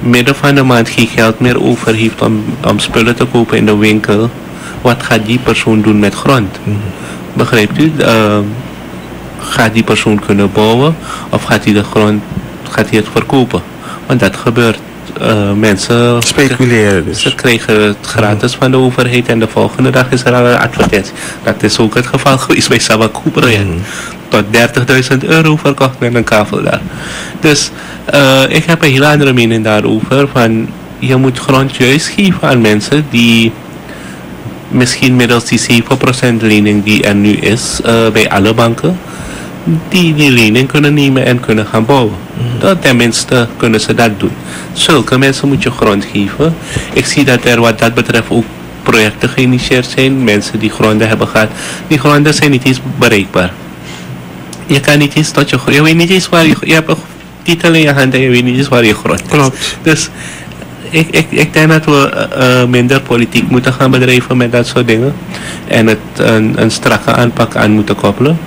S3: midden van de maand geen geld meer over heeft om, om spullen te kopen in de winkel, wat gaat die persoon doen met grond? Hmm. Begrijpt u? Uh, gaat die persoon kunnen bouwen of gaat hij de grond gaat hij het verkopen. Want dat gebeurt. Uh, mensen
S1: speculeren dus.
S3: Ze kregen het gratis van de overheid en de volgende dag is er al een advertentie. Dat is ook het geval geweest bij Sabaku project. Mm. Tot 30.000 euro verkocht met een kavel daar. Dus uh, ik heb een heel andere mening daarover. Van, je moet grond juist geven aan mensen die misschien middels die 7% lening die er nu is uh, bij alle banken die die lening kunnen nemen en kunnen gaan bouwen. Mm. Dat tenminste kunnen ze dat doen. Zulke mensen moet je grond geven. Ik zie dat er wat dat betreft ook projecten geïnitieerd zijn. Mensen die gronden hebben gehad. Die gronden zijn niet eens bereikbaar. Je kan niet eens tot je grond. Je weet niet eens waar je... Je hebt een titel in je hand en je weet niet eens waar je grond is.
S1: Klopt.
S3: Dus ik, ik, ik denk dat we uh, minder politiek moeten gaan bedrijven met dat soort dingen. En het een, een strakke aanpak aan moeten koppelen.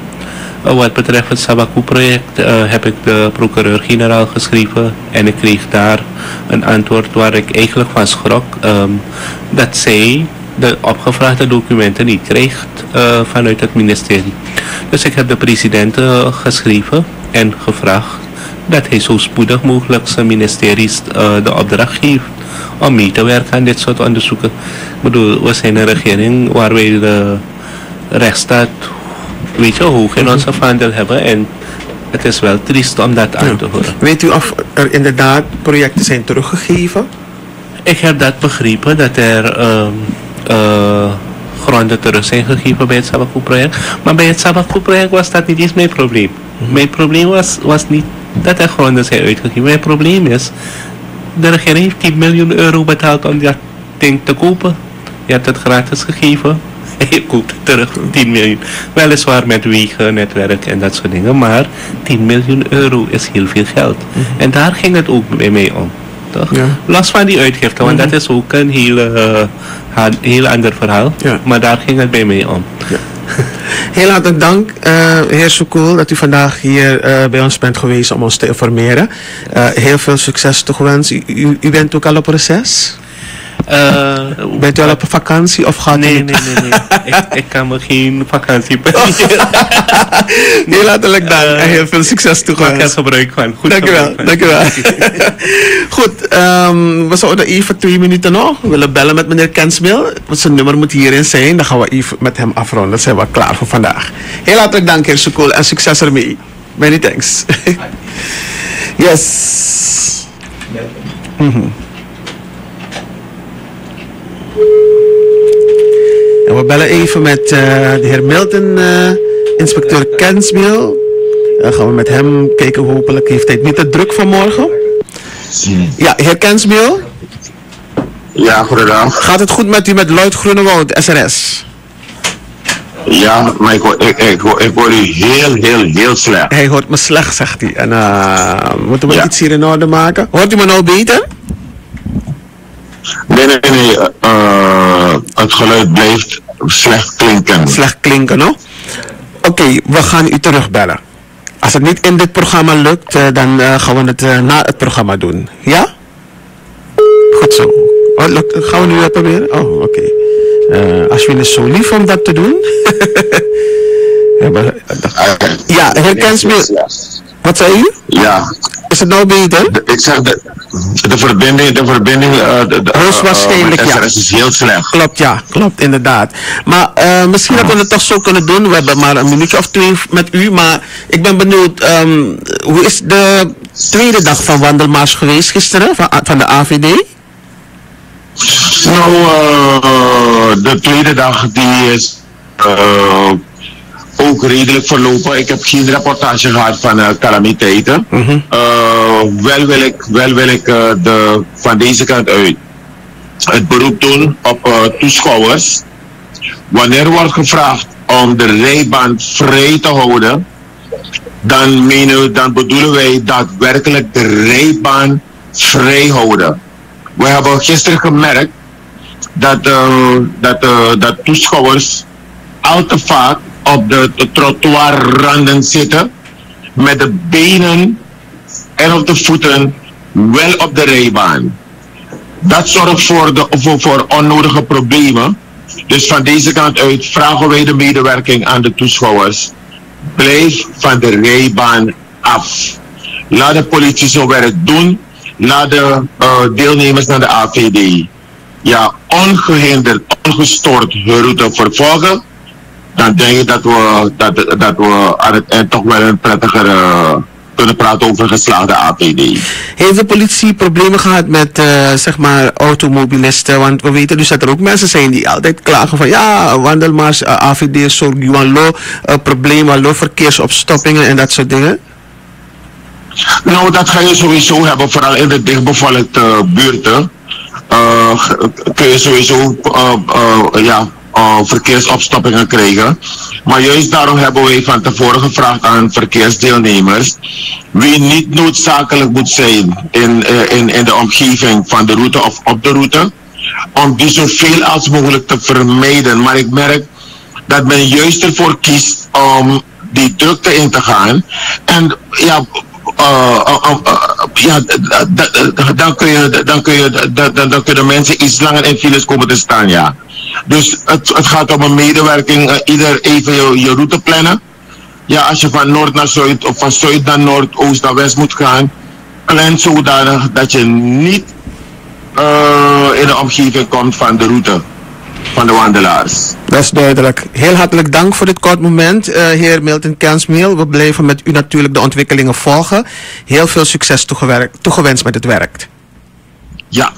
S3: Oh, wat betreft het Sabaku-project uh, heb ik de procureur-generaal geschreven en ik kreeg daar een antwoord waar ik eigenlijk van schrok. Um, dat zij de opgevraagde documenten niet krijgt uh, vanuit het ministerie. Dus ik heb de president uh, geschreven en gevraagd dat hij zo spoedig mogelijk zijn ministeries de opdracht geeft om mee te werken aan dit soort onderzoeken. Ik bedoel, we zijn een regering waar wij de rechtsstaat weet je, hoog in onze vaandel hebben. En het is wel triest om dat aan te horen.
S1: Weet u of er inderdaad projecten zijn teruggegeven?
S3: Ik heb dat begrepen, dat er um, uh, gronden terug zijn gegeven bij het Sabaku-project. Maar bij het Sabaku-project was dat niet eens mijn probleem. Mhm. Mijn probleem was, was niet dat er gronden zijn uitgegeven. Mijn probleem is, de regering heeft 10 miljoen euro betaald om dat ding te kopen. Je hebt het gratis gegeven je koopt terug 10 miljoen. Weliswaar met wegen, netwerk en dat soort dingen, maar 10 miljoen euro is heel veel geld. Mhm. En daar ging het ook bij mij om. Toch? Ja. Los van die uitgifte, want dat mhm. is ook een heel, uh, heel ander verhaal. Maar daar ging het bij mij om. Ja.
S1: Heel hartelijk dank, uh, heer Soekoel, dat u vandaag hier uh, bij ons bent geweest om ons te informeren. Heel veel succes toegewenst. U, u, u bent ook al op reces? Uh, Bent u al op vakantie of gaat
S3: nee, u... Nee, nee, nee. ik, ik kan me geen vakantie permitteren.
S1: heel hartelijk dank uh, en heel veel succes toegewenst.
S3: Ik maak er gebruik van.
S1: Goed dank u wel, dank u wel. Goed, um, we zouden even twee minuten nog willen bellen met meneer Kensmil. Zijn nummer moet hierin zijn. Dan gaan we even met hem afronden. Dan zijn we klaar voor vandaag. Heel hartelijk dank, heer Sukul, en succes ermee. Many thanks. yes. Mm -hmm. En we bellen even met uh, de heer Milton, uh, inspecteur Kensmil. Dan gaan we met hem kijken, hopelijk heeft hij het niet te druk vanmorgen. Ja, heer Kensmil.
S4: Ja, goedendag.
S1: Gaat het goed met u met Lloyd Groenewoud, SRS?
S4: Ja, maar ik hoor, ik, ik, ik hoor u heel, heel, heel slecht.
S1: Hij hoort me slecht, zegt hij. En uh, moeten we ja. iets hier in orde maken? Hoort u me nou beter?
S4: Nee, nee, nee. Uh, het geluid blijft slecht klinken.
S1: Slecht klinken, hoor. Oké, we gaan u terugbellen. Als het niet in dit programma lukt, uh, dan gaan we het na het programma doen. Ja? Goed zo. Oh, lukt, gaan we nu dat proberen? Oh, oké. Okay. Uh, Ashwin is zo lief om dat te doen. ja, heer Kensmil. Wat zei u?
S4: Ja.
S1: Is het nou beter?
S4: Ik zeg, de, de verbinding, de verbinding, uh, de, de,
S1: Hoogstwaarschijnlijk,
S4: uh,
S1: ja.
S4: is heel slecht.
S1: Klopt, ja, klopt, inderdaad. Maar uh, misschien dat we het toch zo kunnen doen. We hebben maar een minuutje of twee met u, maar ik ben benieuwd, um, hoe is de tweede dag van Wandelmars geweest gisteren, van, van de AVD?
S4: Nou, de tweede dag die is uh, ook redelijk verlopen. Ik heb geen rapportage gehad van uh, calamiteiten. Mm -hmm. wel wil ik, wel wil ik de, van deze kant uit het beroep doen op toeschouwers. Wanneer wordt gevraagd om de rijbaan vrij te houden, dan, menen, dan bedoelen wij daadwerkelijk de rijbaan vrij houden. We hebben gisteren gemerkt dat, dat, dat toeschouwers al te vaak op de, de trottoirranden zitten met de benen en op de voeten wel op de rijbaan. Dat zorgt voor, de, voor, voor onnodige problemen. Dus van deze kant uit vragen wij de medewerking aan de toeschouwers. Blijf van de rijbaan af. Laat de politie zijn werk doen naar de uh, deelnemers naar de AVD ja, ongehinderd, ongestoord hun route vervolgen, dan denk ik dat we, dat, dat we aan het eind toch wel een prettiger uh, kunnen praten over geslaagde APD.
S1: Heeft de politie problemen gehad met uh, zeg maar automobilisten? Want we weten dus dat er ook mensen zijn die altijd klagen van ja, wandelmars, uh, AVD, zorg lo, uh, problemen, lo, verkeersopstoppingen en dat soort dingen.
S4: Nou, dat ga je sowieso hebben, vooral in de dichtbevolkte buurten. Kun je sowieso uh, ja, verkeersopstoppingen krijgen. Maar juist daarom hebben wij van tevoren gevraagd aan verkeersdeelnemers wie niet noodzakelijk moet zijn in, in, in de omgeving van de route of op de route, om die zoveel als mogelijk te vermijden. Maar ik merk dat men juist ervoor kiest om die drukte in te gaan. En ja, ja, dan kun je, dan kun je, dan, kunnen mensen iets langer in files komen te staan, ja. Dus het, het gaat om een medewerking, ieder even je, route plannen. Ja, als je van noord naar zuid of van zuid naar noord, oost naar west moet gaan, plan zodanig dat je niet in de omgeving komt van de route van de wandelaars.
S1: Dat is duidelijk. Heel hartelijk dank voor dit kort moment, uh, heer Milton Kensmeel. We blijven met u natuurlijk de ontwikkelingen volgen. Heel veel succes toegewenst met het werk.
S4: Ja,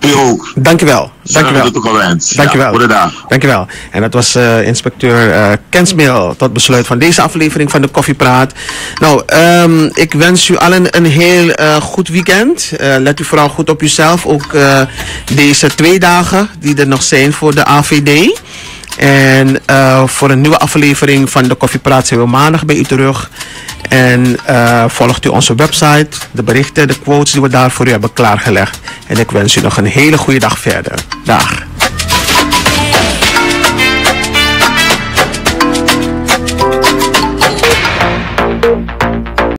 S4: u ook.
S1: Dank u wel. Dank u wel.
S4: Toegewenst.
S1: Dank u wel.
S4: Goedendag.
S1: Dank u wel. En dat was uh, inspecteur uh, Kensmeel tot besluit van deze aflevering van de Koffiepraat. Nou, um, ik wens u allen een heel uh, goed weekend. let u vooral goed op uzelf. Ook deze twee dagen die er nog zijn voor de AVD. En voor een nieuwe aflevering van de Koffiepraat zijn we maandag bij u terug. En uh, volgt u onze website, de berichten, de quotes die we daar voor u hebben klaargelegd. En ik wens u nog een hele goede dag verder. Dag.